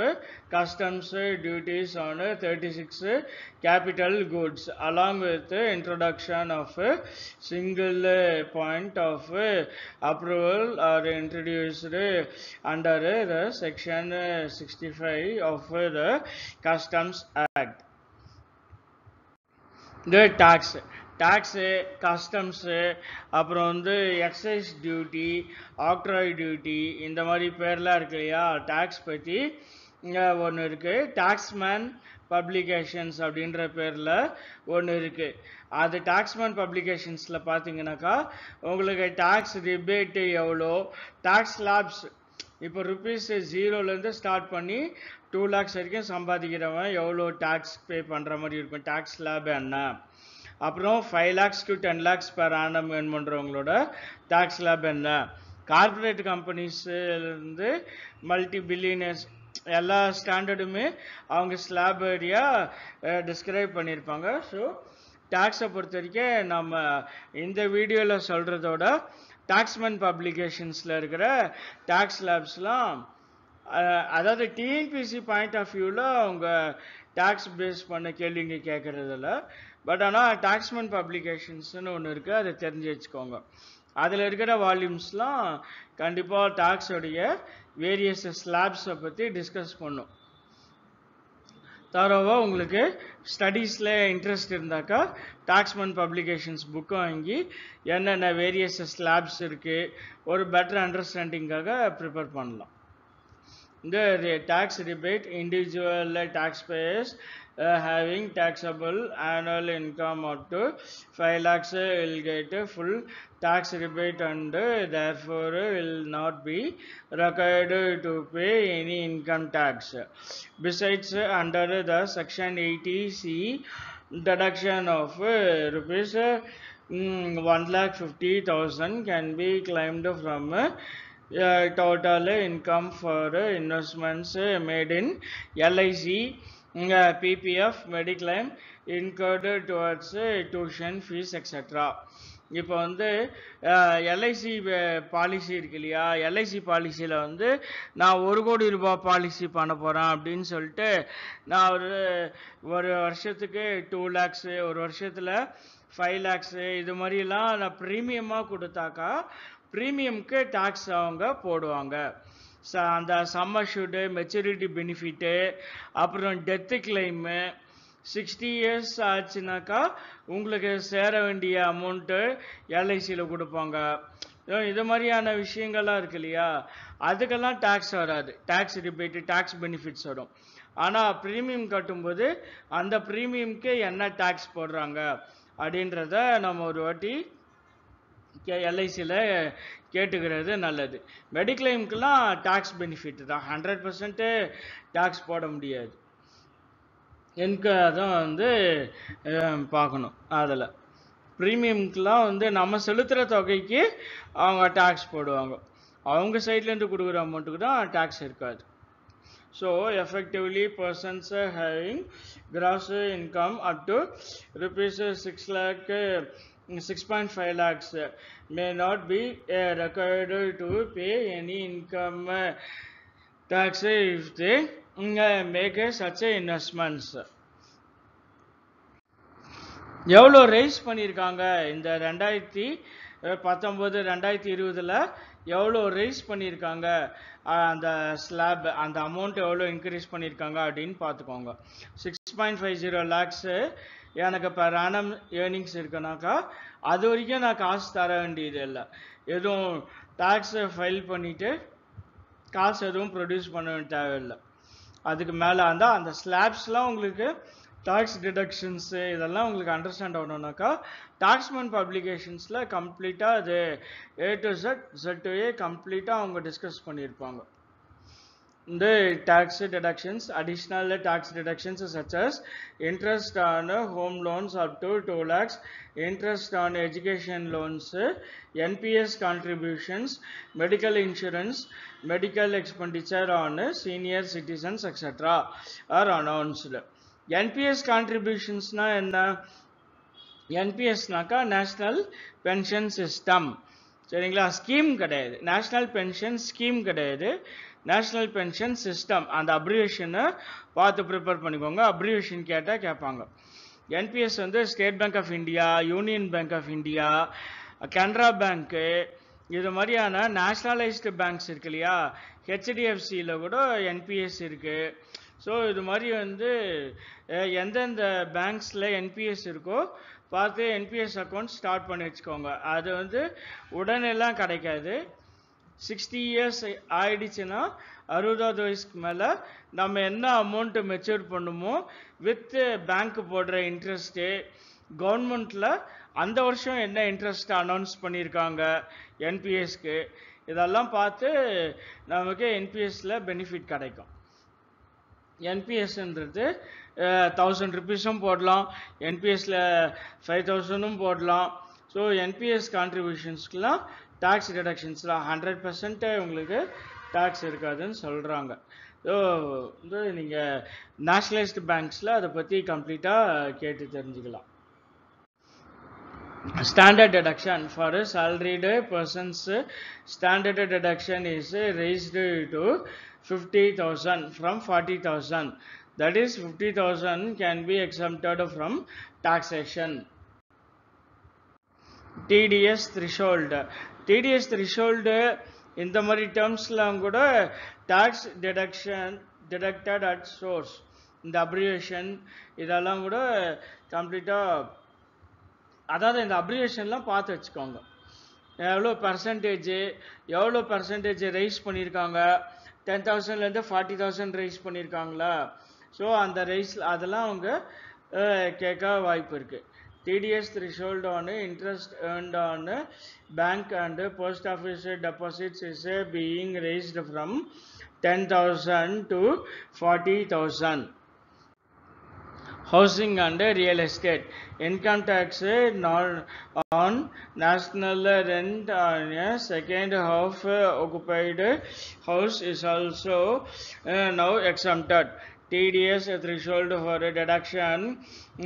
A: customs duties on uh, 36 uh, capital goods along with the introduction of a single point of approval are introduced under the section uh, 65 of the customs act. The tax tax customs அப்புறம் வந்து excise duty octroi duty இந்த மாதிரி பேர்லாம் இருக்கு இல்லையா? Tax பற்றி இங்கே ஒன்று இருக்குது டேக்ஸ்மேன் பப்ளிகேஷன்ஸ் அப்படின்ற பேரில் ஒன்று இருக்குது அது டாக்ஸ்மேன் பப்ளிகேஷன்ஸில் பார்த்தீங்கன்னாக்கா உங்களுக்கு டேக்ஸ் ரிபேட்டு எவ்வளோ? டேக்ஸ் லேப்ஸ் இப்போ ருபீஸ் ஜீரோலேருந்து ஸ்டார்ட் பண்ணி டூ லேக்ஸ் வரைக்கும் சம்பாதிக்கிறவன் எவ்வளோ டேக்ஸ் பே பண்ணுற மாதிரி இருக்கும்? டேக்ஸ் லேப் என்ன? அப்புறம் five lakhs to ten lakhs per annum earn பண்ணுறவங்களோட tax slab என்ன கார்பரேட் கம்பெனிஸ்லேருந்து மல்டி பில்லியனர்ஸ் எல்லா ஸ்டாண்டர்டுமே அவங்க ஸ்லாப் ஏரியா டிஸ்கிரைப் பண்ணியிருப்பாங்க. ஸோ டேக்ஸை பொறுத்த வரைக்கும் நம்ம இந்த வீடியோவில் சொல்கிறதோட டாக்ஸ்மேன் பப்ளிகேஷன்ஸில் இருக்கிற டேக்ஸ் லேப்ஸ்லாம் அதாவது டிஎன்பிசி பாயிண்ட் ஆஃப் வியூவில் அவங்க டேக்ஸ் பேஸ் பண்ண கேள்விங்க கேட்குறதில்ல பட் ஆனால் டாக்ஸ்மேன் பப்ளிகேஷன்ஸ்னு ஒன்று இருக்குது அதை தெரிஞ்சு வச்சுக்கோங்க. அதில் இருக்கிற வால்யூம்ஸ்லாம் கண்டிப்பாக டாக்ஸோடைய வேரியஸ் ஸ்லாப்ஸை பற்றி டிஸ்கஸ் பண்ணும். தரோவாக உங்களுக்கு ஸ்டடீஸில் இன்ட்ரெஸ்ட் இருந்தாக்கா டாக்ஸ்மேன் பப்ளிகேஷன்ஸ் புக்கு வாங்கி என்னென்ன வேரியஸ் ஸ்லாப்ஸ் இருக்குது ஒரு பெட்டர் அண்டர்ஸ்டாண்டிங்காக ப்ரிப்பேர் பண்ணலாம். இந்த tax rebate rebate taxpayers uh, having taxable annual income up to 5 lakhs uh, will get a full tax rebate and uh, therefore uh, will not be required to pay any income tax. Besides, uh, under the section 80C deduction of uh, rupees uh, mm, 1 lakh 50,000 can be claimed from total income for investments made in LIC, PPF mediclaim incurred towards tuition fees extra இப்போ வந்து LIC policy இருக்கு இல்லையா? LIC பாலிசியில் வந்து நான் ஒரு கோடி ரூபாய் policy பண்ண போகிறேன் அப்படின்னு சொல்லிட்டு நான் ஒரு ஒரு வருஷத்துக்கு டூ லேக்ஸு ஒரு வருஷத்தில் ஃபைவ் லேக்ஸு இது மாதிரிலாம் நான் ப்ரீமியமாக கொடுத்தாக்கா ப்ரீமியம்க்கு டேக்ஸ் அவங்க போடுவாங்க. ச அந்த சம்மர்ஷூடு மெச்சூரிட்டி பெனிஃபிட்டு அப்புறம் டெத்து கிளைமு சிக்ஸ்டி இயர்ஸ் ஆச்சுனாக்கா உங்களுக்கு சேர வேண்டிய அமௌண்ட்டு எல்ஐசியில் கொடுப்பாங்க. இது மாதிரியான விஷயங்கள்லாம் இருக்கு இல்லையா? அதுக்கெல்லாம் டேக்ஸ் வராது. டேக்ஸ் ரிபேட்டு டேக்ஸ் பெனிஃபிட்ஸ் வரும். ஆனால் ப்ரீமியம் கட்டும்போது அந்த ப்ரீமியம்க்கு என்ன டேக்ஸ் போடுறாங்க? அப்படின்றத நம்ம ஒரு வாட்டி கே எல்ஐசியில் கேட்டுக்கிறது நல்லது. மெடிக்ளைம்க்கெலாம் டேக்ஸ் பெனிஃபிட் தான். ஹண்ட்ரட் பர்சன்ட்டு டேக்ஸ் போட முடியாது. எனக்கு அதான் வந்து பார்க்கணும் அதில். ப்ரீமியம்க்கெலாம் வந்து நம்ம செலுத்துகிற தொகைக்கு அவங்க டேக்ஸ் போடுவாங்க. அவங்க சைட்லேருந்து கொடுக்குற அமௌண்ட்டுக்கு தான் டேக்ஸ் இருக்காது. So effectively persons having gross income up to rupees six lakh 6.5 lakhs. May not be uh, required to pay any income uh, tax if they uh, make uh, such investments. எவ்வளோ raise பண்ணியிருக்காங்க? இந்த ரெண்டாயிரத்தி பத்தொம்போது ரெண்டாயிரத்தி இருபதில் எவ்வளோ raise பண்ணியிருக்காங்க? அந்த ஸ்லாப் அந்த அமௌண்ட் எவ்வளோ இன்க்ரீஸ் பண்ணியிருக்காங்க அப்படின்னு பார்த்துக்கோங்க. Six point five zero lakhs எனக்கு இப்போ annum ஏர்னிங்ஸ் இருக்குனாக்கா அது வரைக்கும் நான் காசு தர வேண்டியது இல்லை எதுவும் டேக்ஸை ஃபைல் பண்ணிவிட்டு காசு எதுவும் ப்ரொடியூஸ் பண்ண தேவையில்லை. அதுக்கு மேலே இருந்தால் அந்த ஸ்லாப்ஸ்லாம் உங்களுக்கு டாக்ஸ் டிடக்ஷன்ஸு இதெல்லாம் உங்களுக்கு அண்டர்ஸ்டாண்ட் ஆகணும்னாக்கா டாக்ஸ்மேன் பப்ளிகேஷன்ஸில் கம்ப்ளீட்டாக அது A to Z Z to A கம்ப்ளீட்டாக அவங்க டிஸ்கஸ் பண்ணியிருப்பாங்க. இந்த tax deductions additional tax deductions such as interest on home loans up to 2 lakhs interest on education loans nps contributions medical insurance medical expenditure on senior citizens etc are announced nps contributions na என்ன என்பிஎஸ்னாக்கா national pension system சரிங்களா scheme கிடையாது national pension scheme கிடையாது national pension system அந்த அப்ரிவேஷனை பார்த்து prepare பண்ணிக்கோங்க. Abbreviation கேட்டால் கேட்பாங்க. என்பிஎஸ் வந்து State Bank of India Union Bank of India Canara Bank இது மாதிரியான நேஷ்னலைஸ்டு பேங்க்ஸ் இருக்கு இல்லையா? ஹெச்டிஎஃப்சியில் கூட என்பிஎஸ் இருக்குது ஸோ இது மாதிரி வந்து எந்தெந்த பேங்க்ஸில் என்பிஎஸ் இருக்கோ பார்த்து என்பிஎஸ் அக்கௌண்ட் ஸ்டார்ட் பண்ணி வச்சுக்கோங்க. அது வந்து உடனெல்லாம் கிடைக்காது. சிக்ஸ்டி இயர்ஸ் ஆயிடுச்சுன்னா அறுபதாவது வயசுக்கு மேலே நம்ம என்ன அமௌண்ட்டு மெச்சூர் பண்ணுமோ வித்து பேங்க் போடுற இன்ட்ரெஸ்ட்டு கவர்மெண்ட்டில் அந்த வருஷம் என்ன இன்ட்ரெஸ்ட் அனௌன்ஸ் பண்ணியிருக்காங்க என்பிஎஸ்க்கு இதெல்லாம் பார்த்து நமக்கு என்பிஎஸ்சில் பெனிஃபிட் கிடைக்கும். என்பிஎஸ்ன்றது தௌசண்ட் ருபீஸும் போடலாம். என்பிஎஸ்சில் ஃபைவ் தௌசண்டும் போடலாம். ஸோ என்பிஎஸ் கான்ட்ரிபியூஷன்ஸ்க்கெலாம் டேக்ஸ் டிடக்ஷன்ஸ்லாம் ஹண்ட்ரட் பர்சன்ட் உங்களுக்கு டேக்ஸ் இருக்காதுன்னு சொல்கிறாங்க ஸோ வந்து நீங்கள் நேஷ்னலைஸ்டு பேங்க்ஸில் அதை பற்றி கம்ப்ளீட்டாக கேட்டு தெரிஞ்சுக்கலாம் standard deduction for a salaried person's standard deduction is raised to 50000 from 40000 that is 50000 can be exempted from taxation TDS threshold TDS threshold இந்த மாதிரி டேர்ம்ஸ்லாம் கூட tax deduction deducted at source இந்த அப்ரிவேஷன் இதெல்லாம் கூட கம்ப்ளீட்டாக அதாவது இந்த அப்ரிவேஷன்லாம் பார்த்து வச்சுக்கோங்க. எவ்வளோ பர்சன்டேஜ் எவ்வளோ பர்சன்டேஜ் ரைஸ் பண்ணியிருக்காங்க? டென் தௌசண்ட்லேருந்து ஃபார்ட்டி தௌசண்ட் ரைஸ் பண்ணியிருக்காங்களா? ஸோ அந்த ரைஸ் அதெல்லாம் அவங்க கேட்க வாய்ப்பு இருக்குது TDS threshold on interest earned on bank and post office deposits is being raised from 10,000 to 40,000. Housing and real estate. Income tax on national rent on a second half occupied house is also uh, now exempted. TDS threshold for a deduction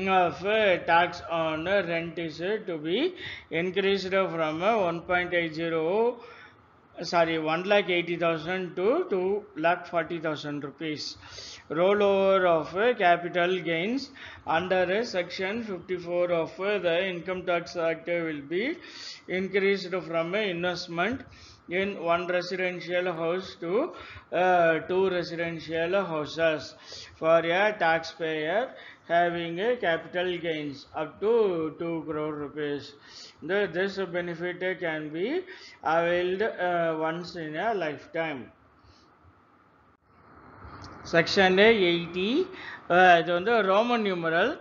A: of tax on rent is to be increased from uh, 1.80 sorry, one lakh eighty thousand to two lakh forty thousand rupees. Rollover of uh, capital gains under uh, section fifty-four of uh, the Income Tax Act will be increased from investment in one residential house to uh, two residential houses for a taxpayer having a capital gains up to 2 crore rupees. The, this benefit can be availed uh, once in a lifetime. Section eighty இது வந்து Roman numeral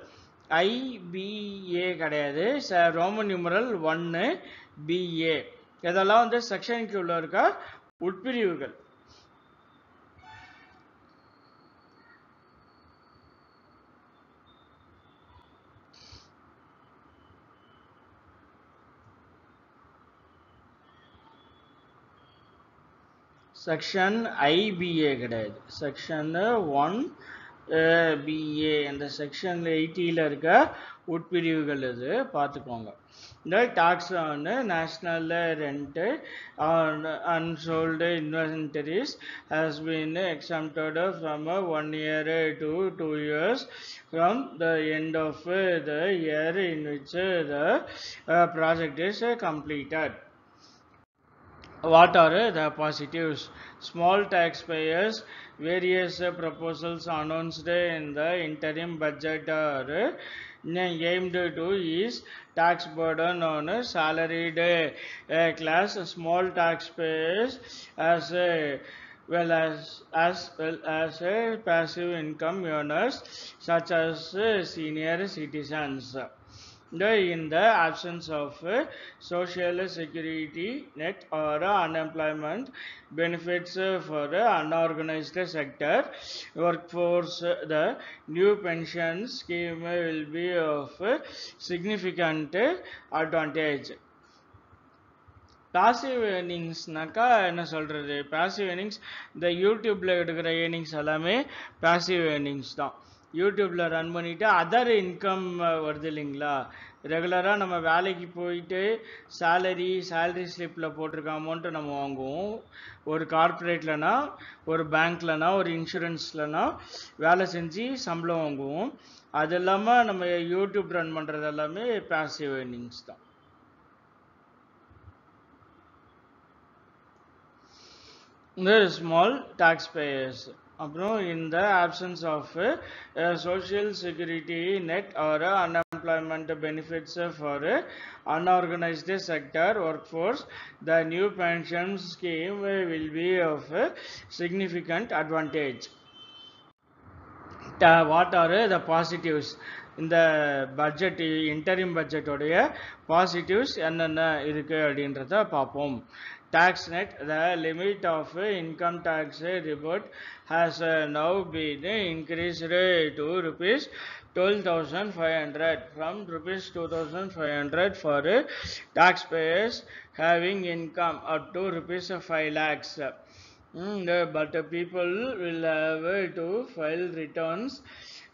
A: IPA கிடையாது. ச Roman numeral ஒன்று BA இதெல்லாம் வந்து செக்ஷனுக்கு உள்ள இருக்க உட்பிரிவுகள். செக்ஷன் ஐபிஏ கிடையாது. செக்ஷன் ஒன் பிஏ அந்த செக்ஷன் எயிட்டியில் இருக்க உட்பிரிவுகள் இது. பார்த்துக்கோங்க. இந்த டாக்ஸ் வந்து notional rent unsold inventories has been exempted from one year to two years from the end of the year in which the project is completed what are eh, the positives? Small taxpayers, various uh, proposals announced eh, in the interim budget are aimed to ease tax burden on a salaried class, small taxpayers as uh, well as as well as passive income earners such as senior citizens. The, in the absence of uh, social security net or uh, unemployment benefits uh, for the unorganized sector workforce, uh, the new pension scheme will be of uh, significant uh, advantage. Passive ஏர்னிங்ஸ்னாக்கா என்ன சொல்கிறது passive earnings இந்த யூடியூப்பில் எடுக்கிற earnings எல்லாமே passive earnings தான் யூடியூப்பில் run பண்ணிவிட்டு other income வருது இல்லைங்களா? ரெகுலராக நம்ம வேலைக்கு போயிட்டு சேலரி சேலரி ஸ்லிப்பில் போட்டிருக்க அமௌண்ட்டை நம்ம வாங்குவோம். ஒரு கார்ப்பரேட்லனா ஒரு பேங்க்லனா ஒரு இன்சூரன்ஸ்லனா வேலை செஞ்சு சம்பளம் வாங்குவோம். அது இல்லாமல் நம்ம யூடியூப் ரன் பண்ணுறது எல்லாமே பேசிவ் ஏர்னிங்ஸ் தான். ஸ்மால் டாக்ஸ் பேயர்ஸ் அப்புறம் in the absence of uh, uh, social security net or uh, unemployment benefits uh, for uh, unorganized sector workforce the new pension scheme uh, will be of uh, significant advantage Ta- what are uh, the positives இந்த budget interim பட்ஜெட்டோடைய positives என்னென்ன இருக்குது அப்படின்றத பார்ப்போம் tax net the limit of income tax rebate has uh, now been increased to rupees 12500 from rupees 2500 for uh, taxpayers having income up to rupees uh, 5 lakhs Mm, but people will have to file returns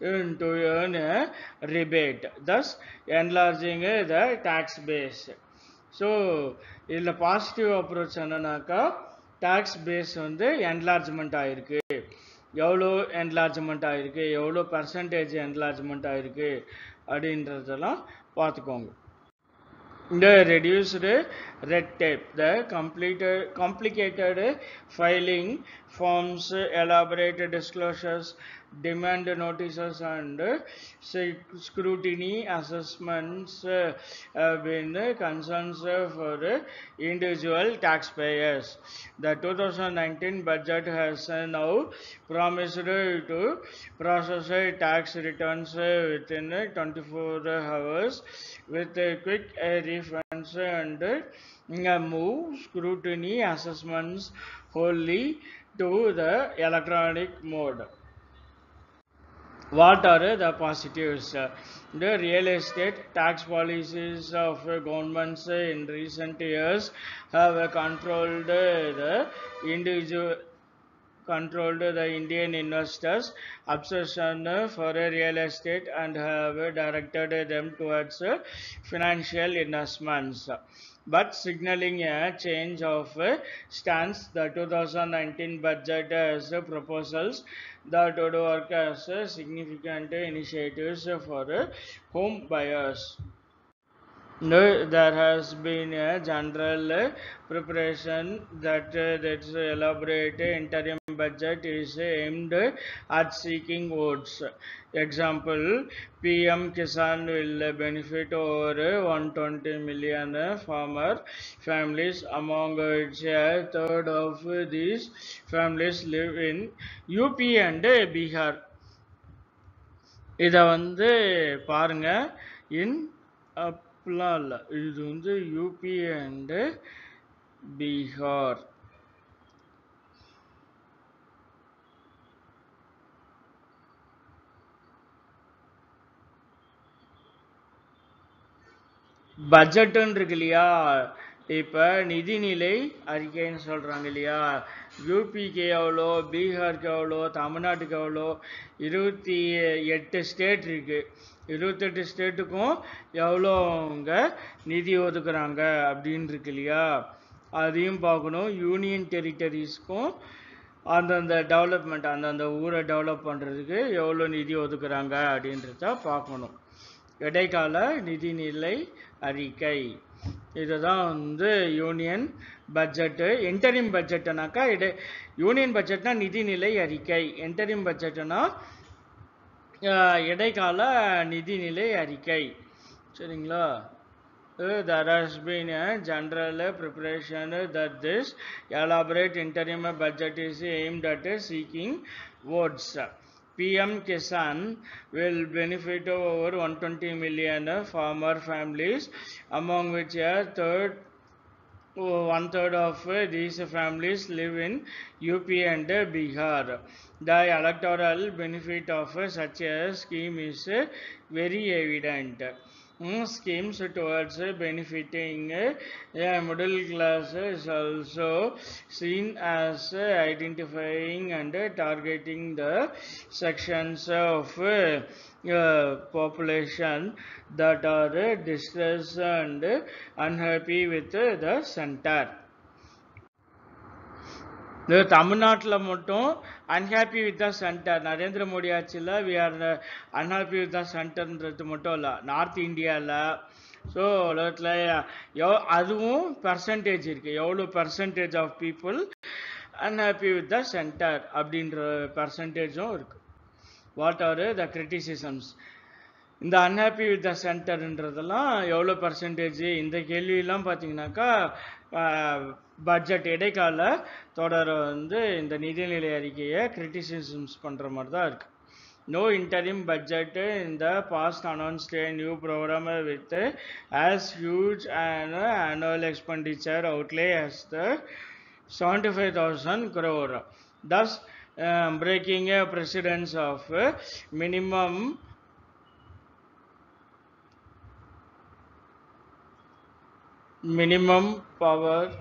A: uh, to earn a rebate thus enlarging the tax base so இதில் positive approach என்னன்னாக்கா tax base வந்து enlargement ஆகிருக்கு எவ்வளோ enlargement ஆகிருக்கு எவ்வளோ percentage enlargement ஆகிருக்கு அப்படின்றதெல்லாம் பார்த்துக்கோங்க. இந்த reduced red tape the completed complicated filing forms elaborated disclosures demand notices, and sec- scrutiny assessments uh, have been concerns for individual taxpayers. The 2019 budget has uh, now promised to process uh, tax returns uh, within uh, 24 hours with uh, quick uh, refunds and uh, move scrutiny assessments wholly to the electronic mode. What are the positives? The real estate tax policies of governments in recent years have controlled the individual controlled the Indian investors' obsession for real estate and have directed them towards financial investments. But signaling a change of stance, the 2019 budget has proposals the Todo Work as significant initiatives for home buyers. No, there has been a general preparation that uh, that elaborate interim budget is aimed at seeking votes. Example, PM Kisan will benefit over 120 million farmer families. Among which a third of these families live in UP and Bihar. இதை வந்து பாருங்க இன் அப்படிலாம் இல்லை. இது வந்து UP and Bihar பட்ஜெட்டுன்னு இருக்கு இல்லையா? இப்போ நிதிநிலை அறிக்கைன்னு சொல்கிறாங்க இல்லையா? யூபிக்கு எவ்வளோ பீகாருக்கு எவ்வளோ தமிழ்நாட்டுக்கு எவ்வளோ? இருபத்தி எட்டு ஸ்டேட் இருக்குது இருபத்தெட்டு ஸ்டேட்டுக்கும் எவ்வளோங்க நிதி ஒதுக்குறாங்க அப்படின்னு இருக்கு இல்லையா? அதையும் பார்க்கணும். யூனியன் டெரிட்டரிஸ்க்கும் அந்தந்த டெவலப்மெண்ட் அந்தந்த ஊரை டெவலப் பண்ணுறதுக்கு எவ்வளோ நிதி ஒதுக்குறாங்க அப்படின்றத பார்க்கணும். இடைக்கால நிதிநிலை அறிக்கை. இதுதான் வந்து யூனியன் பட்ஜெட்டு. என்டரிம் பட்ஜெட்டுனாக்கா இடை யூனியன் பட்ஜெட்னா நிதிநிலை அறிக்கை. என்டரிம் பட்ஜெட்டுனா இடைக்கால நிதிநிலை அறிக்கை சரிங்களா Uh, there has been a general preparation that this elaborate interim budget is aimed at seeking votes. PM Kisan will benefit over 120 million farmer families, among which a third one third of uh, these families live in UP and Bihar. The electoral benefit of uh, such a scheme is uh, very evident. Schemes towards benefiting middle class is also seen as identifying and targeting the sections of uh, population that are distressed and unhappy with the center. இந்த தமிழ்நாட்டில் மட்டும் unhappy with the centre Narendra Modi ஆட்சியில் we are unhappy with the சென்டர்ன்றது மட்டும் இல்லை. North இந்தியாவில் so உலகத்தில் எவ் அதுவும் பர்சன்டேஜ் இருக்குது எவ்வளோ percentage of people unhappy with the centre அப்படின்ற பர்சன்டேஜும் இருக்குது வாட் ஆர் த கிரிட்டிசிசம்ஸ் இந்த அன்ஹாப்பி வித் த சென்டர்ன்றதெல்லாம் எவ்வளோ பர்சன்டேஜ் இந்த கேள்வியெல்லாம் பார்த்தீங்கன்னாக்கா பட்ஜெட் இடைக்கால தொடர் வந்து இந்த நிதிநிலை அறிக்கையை கிரிட்டிசிசம்ஸ் பண்ணுற மாதிரி தான் இருக்குது நோ இன்டரிம் பட்ஜெட்டு இந்த past announced new programme with as huge and annual expenditure outlay as the seventy five thousand crore thus breaking precedence of minimum minimum power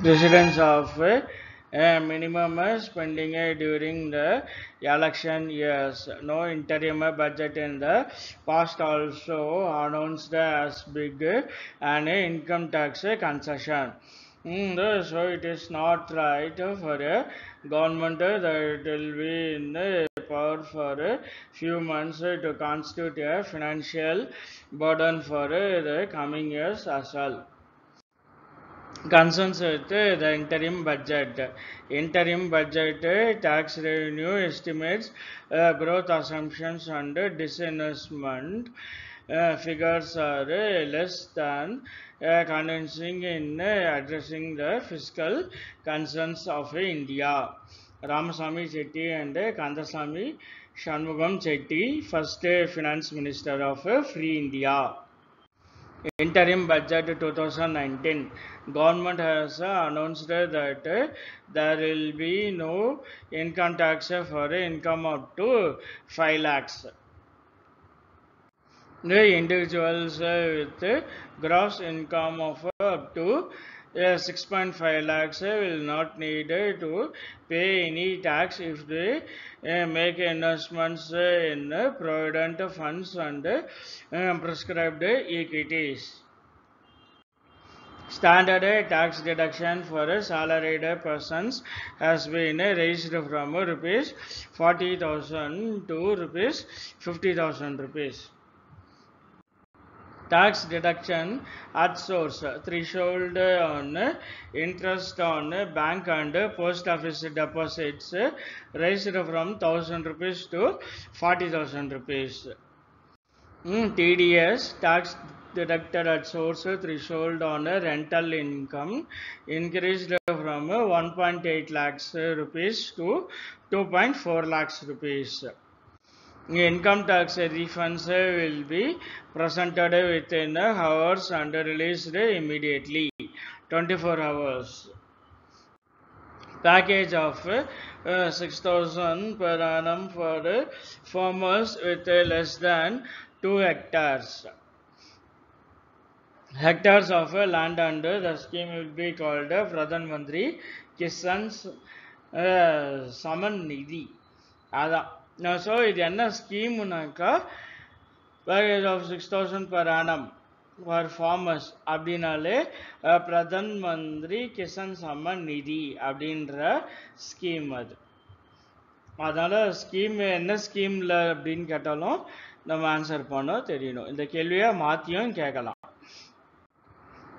A: precedence of uh, minimum spending during the election years. No interim budget in the past also announced as big uh, an income tax concession. Mm, so it is not right for a government that will be in the power for a few months to constitute a financial burden for the coming years as well concerns with the interim budget. Interim budget tax revenue estimates, uh, growth assumptions and disinvestment figures are uh, less than uh, convincing in uh, addressing the fiscal concerns of India. Ramasamy Chetty and uh, Kandasamy Shanmugam Chetty, first uh, finance minister of uh, Free India. interim budget 2019 government has uh, announced uh, that uh, there will be no income tax uh, for income up to 5 lakhs the individuals with gross income of up to uh, 6.5 lakhs will not need to pay any tax if they uh, make investments in provident funds and uh, prescribed equities. Standard tax deduction for salaried persons has been raised from rupees 40,000 to rupees 50,000 rupees. Tax deduction at source threshold on interest on bank and post office deposits raised from 1000 rupees to 40,000 rupees. Mm, TDS tax deducted at source threshold on rental income increased from uh, 1.8 lakhs rupees to 2.4 lakhs rupees Income tax refunds uh, will be presented within uh, hours and released immediately, 24 hours. Package of uh, uh, 6,000 per annum for uh, farmers with uh, less than 2 hectares. Hectares of uh, land under the scheme will be called uh, Pradhan Mantri Kisan's uh, Saman Nidhi. அதான் so இது என்ன ஸ்கீமுனாக்கா package of six thousand per annum for farmers அப்படின்னாலே பிரதான் மந்திரி கிசான் சம்மன் நிதி அப்படின்ற scheme அது. அதனால் scheme என்ன ஸ்கீமில் அப்படின்னு கேட்டாலும் நம்ம ஆன்சர் பண்ண தெரியணும். இந்த கேள்வியை மாற்றியும் கேட்கலாம்.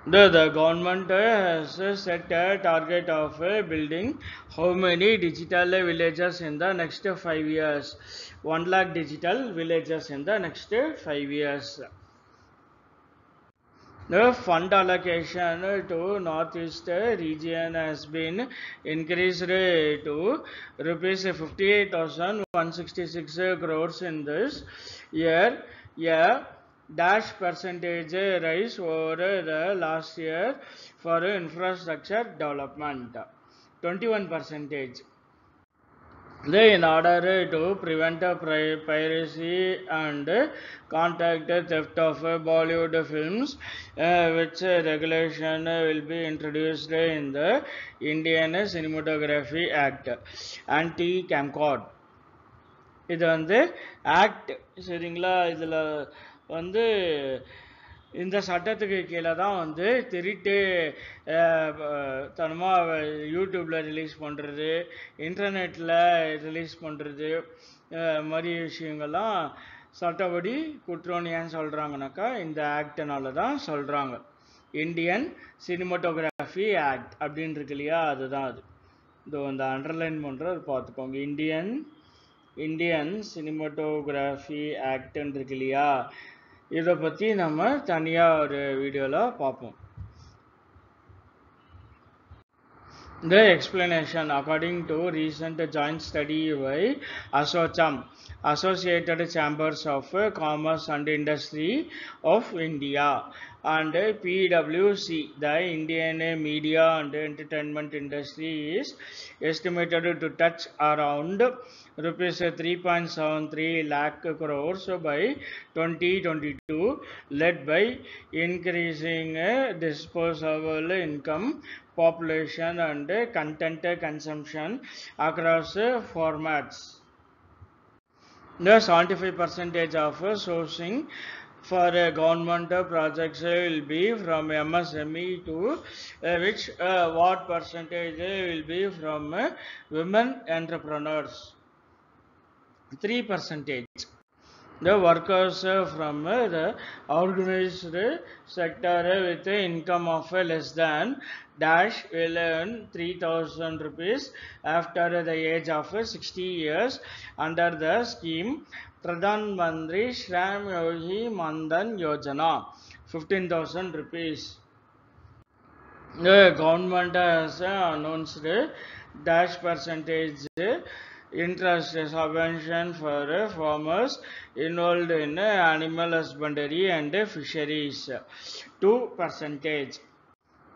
A: The, the government has set a target of uh, building how many digital villages in the next five years? One lakh digital villages in the next five years. The fund allocation to Northeast region has been increased to rupees 58,166 crores in this year. Yeah, dash percentage rise over the last year for infrastructure development. 21 percentage. They, in order to prevent uh, pri- piracy and uh, contact uh, theft of uh, Bollywood films, uh, which uh, regulation uh, will be introduced in the Indian Cinematography Act, Anti-Camcord. இது வந்து act சரிங்களா இதில் வந்து இந்த சட்டத்துக்கு கீழே தான் வந்து திருட்டு தனமாக யூடியூப்பில் ரிலீஸ் பண்ணுறது இன்டர்நெட்டில் ரிலீஸ் பண்ணுறது மாதிரி விஷயங்கள்லாம் சட்டப்படி குற்றம்னு ஏன் சொல்கிறாங்கனாக்கா இந்த ஆக்டினால தான் சொல்கிறாங்க இந்தியன் சினிமட்டோகிராஃபி ஆக்ட் அப்படின்னு இருக்கு இல்லையா அதுதான் அது. இதோ இந்த அண்டர்லைன் பண்ணுறது பார்த்துக்கோங்க. இந்தியன் இந்தியன் சினிமட்டோகிராஃபி ஆக்டுன்னு இருக்கு இல்லையா இதை பற்றி நம்ம தனியாக ஒரு வீடியோவில் பார்ப்போம் The explanation according to recent joint study by ASOCHAM, Associated Chambers of Commerce and Industry of India and PwC, the Indian media and entertainment industry is estimated to touch around rupees 3.73 lakh crores by 2022 led by increasing uh, disposable income population and uh, content consumption across uh, formats. The 75 percentage of uh, sourcing for uh, government uh, projects uh, will be from MSME to uh, which uh, what percentage uh, will be from uh, women entrepreneurs 3 percentage. The workers from the organized sector with income of less than dash will earn 3000 rupees after the age of uh, 60 years under the scheme Pradhan Mantri Shram Yogi Mandan Yojana 15000 rupees. The government has announced dash percentage interest subvention for farmers involved in animal husbandry and fisheries 2 percentage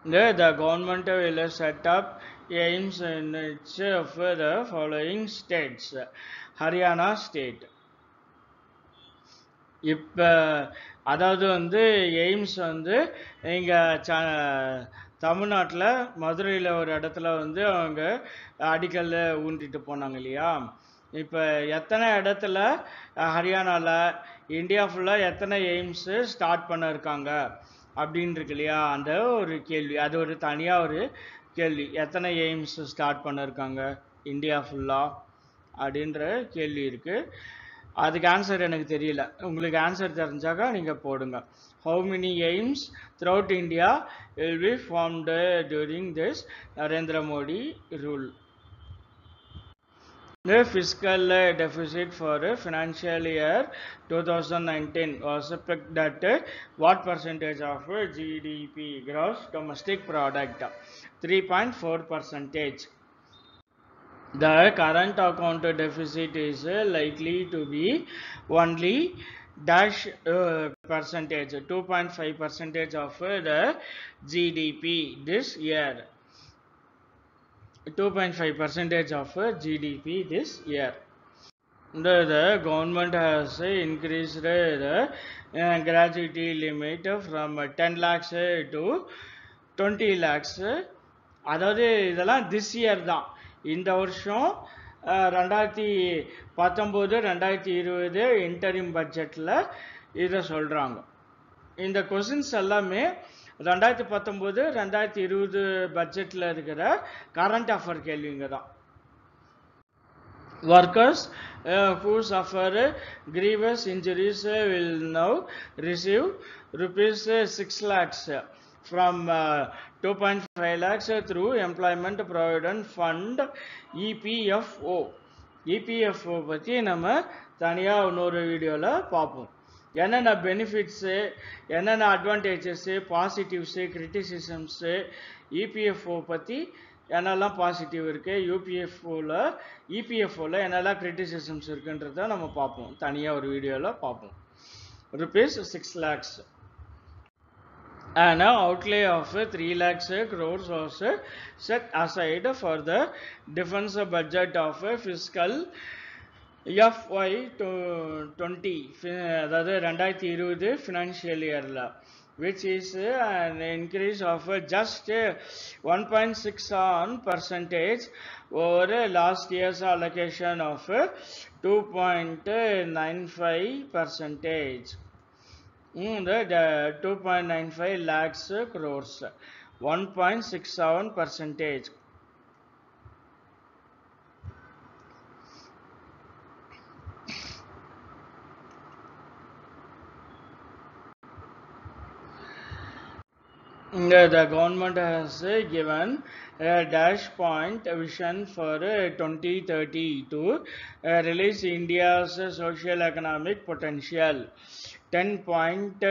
A: the, the government will set up aims in each of the following states haryana state இப்போ அதாவது வந்து AIIMS வந்து இங்கே தமிழ்நாட்டில் மதுரையில் ஒரு இடத்துல வந்து அவங்க அடிக்கல்ல ஊன்றிட்டு போனாங்க இல்லையா? இப்போ எத்தனை இடத்துல ஹரியானாவில் இந்தியா ஃபுல்லாக எத்தனை எய்ம்ஸு ஸ்டார்ட் பண்ண இருக்காங்க அப்படின்னு இருக்கு இல்லையா? அந்த ஒரு கேள்வி. அது ஒரு தனியாக ஒரு கேள்வி. எத்தனை எய்ம்ஸ் ஸ்டார்ட் பண்ணிருக்காங்க இந்தியா ஃபுல்லாக அப்படின்ற கேள்வி இருக்குது அதுக்கு ஆன்சர் எனக்கு தெரியல. உங்களுக்கு ஆன்சர் தெரிஞ்சாக்கா நீங்கள் போடுங்க. how many aims throughout India will be formed uh, during this Narendra Modi rule. The fiscal uh, deficit for uh, financial year 2019 was expected at uh, what percentage of uh, GDP gross domestic product 3.4 percentage the current account deficit is uh, likely to be only dash uh, percentage, 2.5 percentage of uh, the GDP this year. 2.5 percentage of uh, GDP this year. The, the government has uh, increased uh, the uh, gratuity limit from uh, 10 lakhs uh, to 20 lakhs. அதாவது இதெல்லாம் this year தான் இந்த வருஷம் அஹ், ரெண்டாயிரத்தி பத்தொம்போது ரெண்டாயிரத்தி இருபது interim பட்ஜெட்டில் இதை சொல்கிறாங்க இந்த கொஷின்ஸ் எல்லாமே ரெண்டாயிரத்தி பத்தொம்போது ரெண்டாயிரத்தி இருபது பட்ஜெட்டில் இருக்கிற கரண்ட் அஃபேர் கேள்விங்க தான். Workers uh, who suffer uh, grievous injuries receive will now receive rupees 6 lakhs. From uh, 2.5 lakhs lakhs through employment provident fund EPFO EPFO பற்றி நம்ம தனியாக இன்னொரு வீடியோவில் பார்ப்போம். என்னென்ன பெனிஃபிட்ஸு என்னென்ன அட்வான்டேஜஸ்ஸு பாசிட்டிவ்ஸு கிரிட்டிசிசம்ஸு இபிஎஃப்ஓ பற்றி என்னெல்லாம் பாசிட்டிவ் இருக்குது யூபிஎஃப்ஓவில் இபிஎஃப்ஓவில் என்னெல்லாம் கிரிட்டிசிசம்ஸ் இருக்குன்றத நம்ம பார்ப்போம். தனியாக ஒரு வீடியோவில் பார்ப்போம். Rupees six lakhs an outlay of uh, 3 lakhs uh, crores was uh, set aside for the defense budget of uh, fiscal FY twenty அதாவது ரெண்டாயிரத்தி இருபது ஃபினான்ஷியல் இயரில் which is uh, an increase of uh, just uh, 1.6 on percentage over uh, last year's allocation of uh, 2.95 percentage. Mm, the 2.95 lakhs uh, crores, 1.67 percentage. The, the government has uh, given a dash point vision for uh, 2030 to uh, release India's uh, social economic potential. 10 point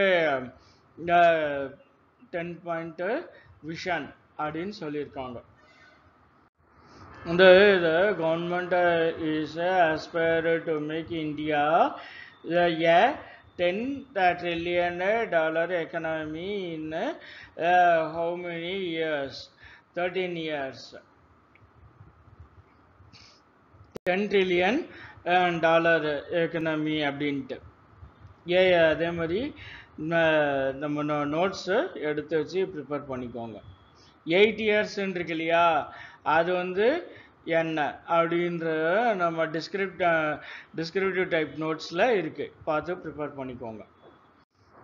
A: ten point vision அப்படின்னு சொல்லியிருக்காங்க இந்த இது government is aspire to make India a ten trillion dollar economy in how many years thirteen years ten trillion dollar economy அப்படின்ட்டு ஏ அதே மாதிரி ந- நம்ம notes எடுத்து வச்சு ப்ரிப்பேர் பண்ணிக்கோங்க. எயிட் இயர்ஸ்ன்னு இருக்கு இல்லையா? அது வந்து என்ன அப்படின்ற நம்ம டிஸ்கிரிப்ட் டிஸ்கிரிப்டிவ் டைப் நோட்ஸில் இருக்குது பார்த்து ப்ரிப்பேர் பண்ணிக்கோங்க.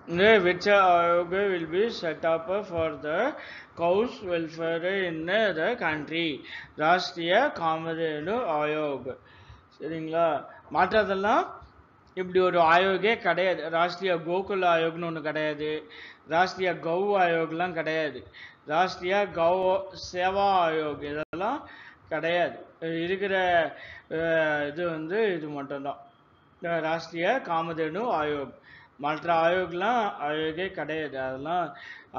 A: இந்த Aayog will be be set for the cows welfare in the country Rashtriya Rashtriya Kamdhenu Aayog. சரிங்களா? மற்றதெல்லாம் இப்படி ஒரு ஆயோகே கிடையாது. ராஷ்டிரிய கோகுல் ஆயோக்னு ஒன்று கிடையாது. ராஷ்டிரிய கௌ ஆயோக்லாம் கிடையாது. ராஷ்டிரிய கௌ சேவா ஆயோக் இதெல்லாம் கிடையாது. இருக்கிற இது வந்து இது மட்டும்தான். ராஷ்டிரிய காமதேனு ஆயோக். மற்ற ஆயோக்லாம் ஆயோகே கிடையாது. அதெல்லாம்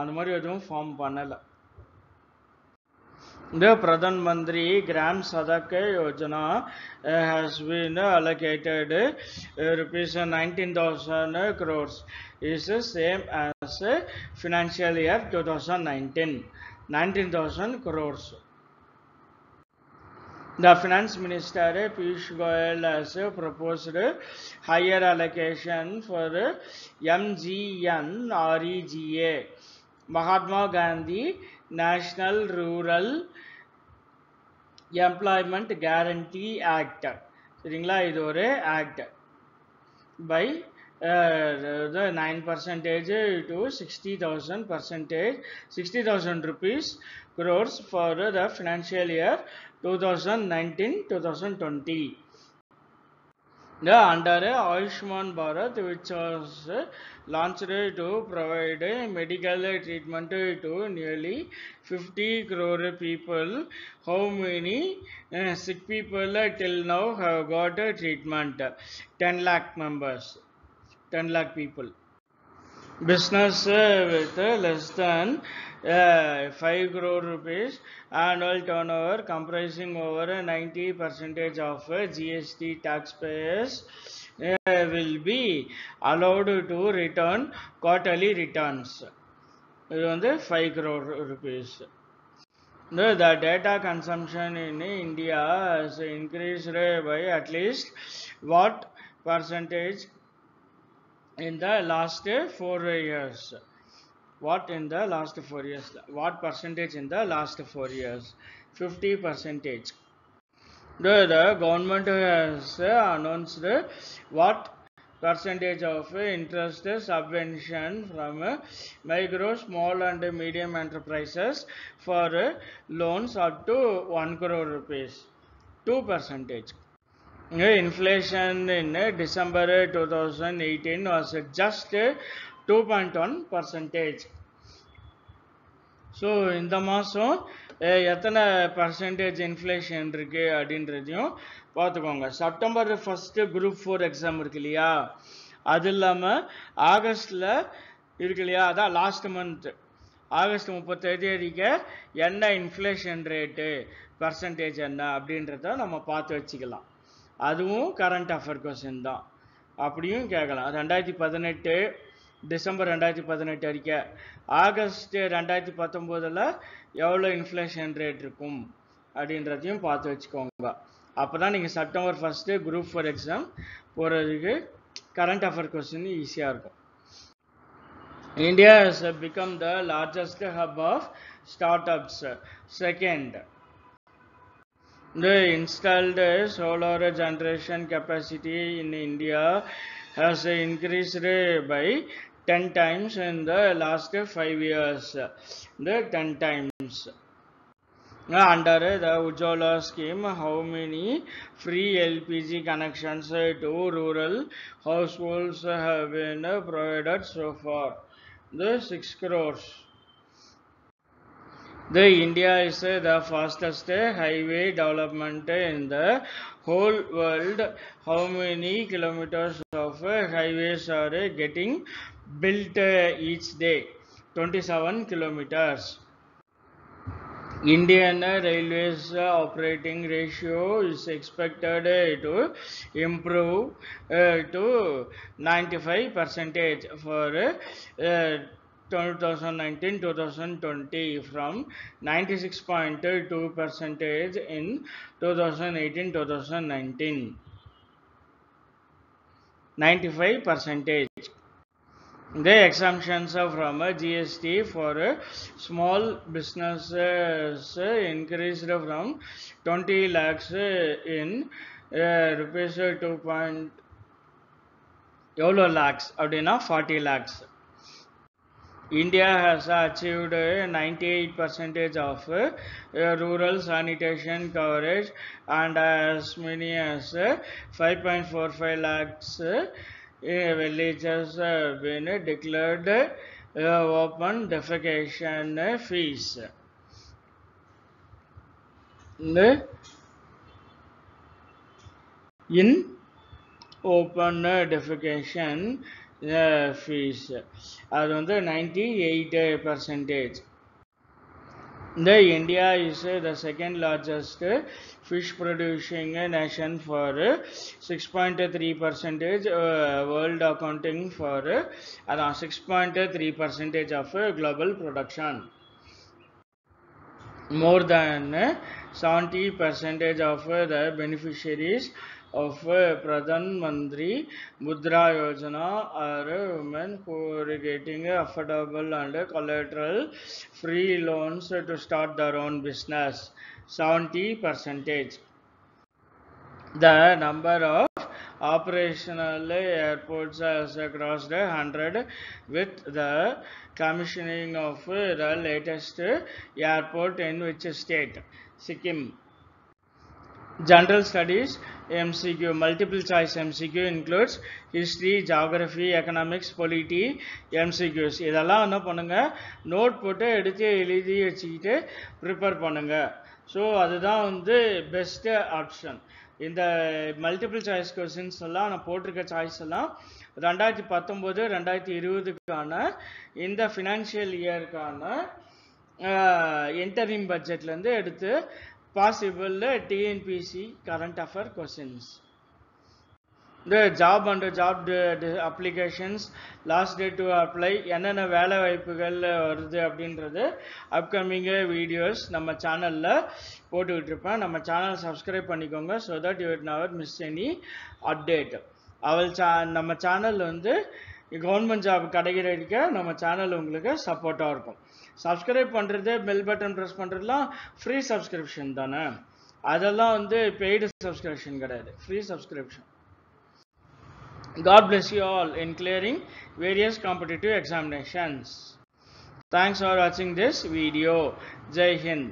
A: அந்த மாதிரி எதுவும் ஃபார்ம் பண்ணலை. Pradhan Gram Sadak Yojana uh, has been allocated uh, rupees 19,000 crores is the same as uh, financial year 2019 19,000 crores. The finance minister Piyush Goyal has uh, proposed uh, higher allocation for uh, MGN REGA Mahatma Gandhi National Rural Employment Guarantee Act சரிங்களா இது ஒரு act by nine percentage to sixty thousand percentage sixty thousand rupees crores for the financial year 2019 2020 the under Ayushman Bharat which was uh, launched to provide medical treatment to nearly 50 crore people. How many uh, sick people till now have got treatment? 10 lakh members. 10 lakh people. Business uh, with less than uh, 5 crore rupees. Annual turnover comprising over uh, 90 percentage of uh, GST taxpayers will be allowed to return quarterly returns. இது வந்து 5 crore rupees. The, the data consumption in India has increased by at least what percentage in the last four years? What in the last four years? What percentage in the last four years? 50 percentage. The, the government has uh, announced what percentage of interest subvention from micro, small and medium enterprises for loans up to 1 crore rupees. 2 percentage. Inflation in December 2018 was just 2.1 percentage. So இந்த மாதம் எத்தனை percentage inflation இருக்கு அப்படின்றதையும் பார்த்துக்கோங்க. September first group four exam இருக்கு இல்லையா? அது இல்லாமல் ஆகஸ்டில் இருக்கு இல்லையா? அதான் லாஸ்ட் மந்த் ஆகஸ்ட் முப்பத்தேழு தேதிக்கு என்ன இன்ஃப்ளேஷன் ரேட்டு பர்சன்டேஜ் என்ன அப்படின்றத நம்ம பார்த்து வச்சுக்கலாம். அதுவும் கரண்ட் அஃபேர் கொஸ்டின் தான். அப்படியும் கேட்கலாம். ரெண்டாயிரத்தி பதினெட்டு டிசம்பர் ரெண்டாயிரத்தி பதினெட்டு அறிக்கை. ஆகஸ்ட் ரெண்டாயிரத்தி பத்தொம்போதில் எவ்வளோ இன்ஃப்ளேஷன் ரேட் இருக்கும் அப்படின்றதையும் பார்த்து வச்சுக்கோங்க. அப்போ தான் நீங்கள் September first group four exam போகிறதுக்கு கரண்ட் அஃபேர் கொஸ்டின் ஈஸியாக இருக்கும். India has become the largest hub of startups second the installed solar generation capacity in India has increased by 10 times in the last 5 years. The 10 times. Under the Ujjwala scheme, how many free LPG connections to rural households have been provided so far? The 6 crores. The India is the fastest highway development in the whole world. How many kilometers of highways are getting built uh, each day? 27 kilometers. Indian Railways uh, operating ratio is expected uh, to improve to 95 percentage for 2019-2020 from 96.2 percentage in 2018-2019. 95 percentage. The exemptions are from uh, GST for uh, small businesses uh, increased from 20 lakhs uh, in uh, rupees uh, 2. Point, எவ்வளோ லேக்ஸ் அப்படின்னா forty lakhs India has achieved uh, 98 percentage of uh, uh, rural sanitation coverage and as many as uh, 5.45 lakhs uh, uh, villages have been declared uh, open defecation uh, fees. In open uh, defecation uh, fees அது வந்து ninety eight percentage இந்த India is the second largest fish producing nation for six point three percentage world accounting for அதான் six point three percentage of global production more than uh, 70 percentage of uh, the beneficiaries of uh, Pradhan Mantri Mudra Yojana are women who are getting affordable and collateral free loans to start their own business. 70 percentage. The number of operational airports has crossed 100 with the commissioning of the latest airport in which state? Sikkim. General studies MCQ, multiple choice MCQ includes history, geography, economics, polity, MCQs. இதெல்லாம் என்ன பண்ணுங்க. Note போட்டு எடுத்து எழுதி வச்சுக்கிட்டு prepare பண்ணுங்க. So அதுதான் வந்து பெஸ்ட்டு ஆப்ஷன் இந்த மல்டிபிள் சாய்ஸ் கொஸ்டின்ஸ் எல்லாம் நான் போட்டிருக்க சாய்ஸ் எல்லாம் ரெண்டாயிரத்தி பத்தொம்போது ரெண்டாயிரத்தி இருபதுக்கான இந்த ஃபினான்ஷியல் இயருக்கான இன்டரிம் பட்ஜெட்லேருந்து எடுத்து possible TNPSC current affair questions இந்த job and job applications last day to apply என்னென்ன வேலை வாய்ப்புகள் வருது அப்படின்றது அப்கமிங் வீடியோஸ் நம்ம சேனலில் போட்டுக்கிட்டு இருப்பேன். நம்ம சேனல் சப்ஸ்கிரைப் பண்ணிக்கோங்க so that you never miss any update அவள் சா நம்ம சேனல் வந்து கவர்மெண்ட் ஜாப் கிடைக்கிறதுக்கு நம்ம சேனல் உங்களுக்கு சப்போர்ட்டாக இருக்கும். சப்ஸ்கிரைப் பண்ணுறது பெல் பட்டன் ப்ரெஸ் பண்ணுறதுலாம் ஃப்ரீ சப்ஸ்கிரிப்ஷன் தானே அதெல்லாம் வந்து பெய்டு சப்ஸ்கிரிப்ஷன் கிடையாது free subscription God bless you all in clearing various competitive examinations thanks for வாட்சிங் திஸ் வீடியோ ஜெய் ஹிந்த்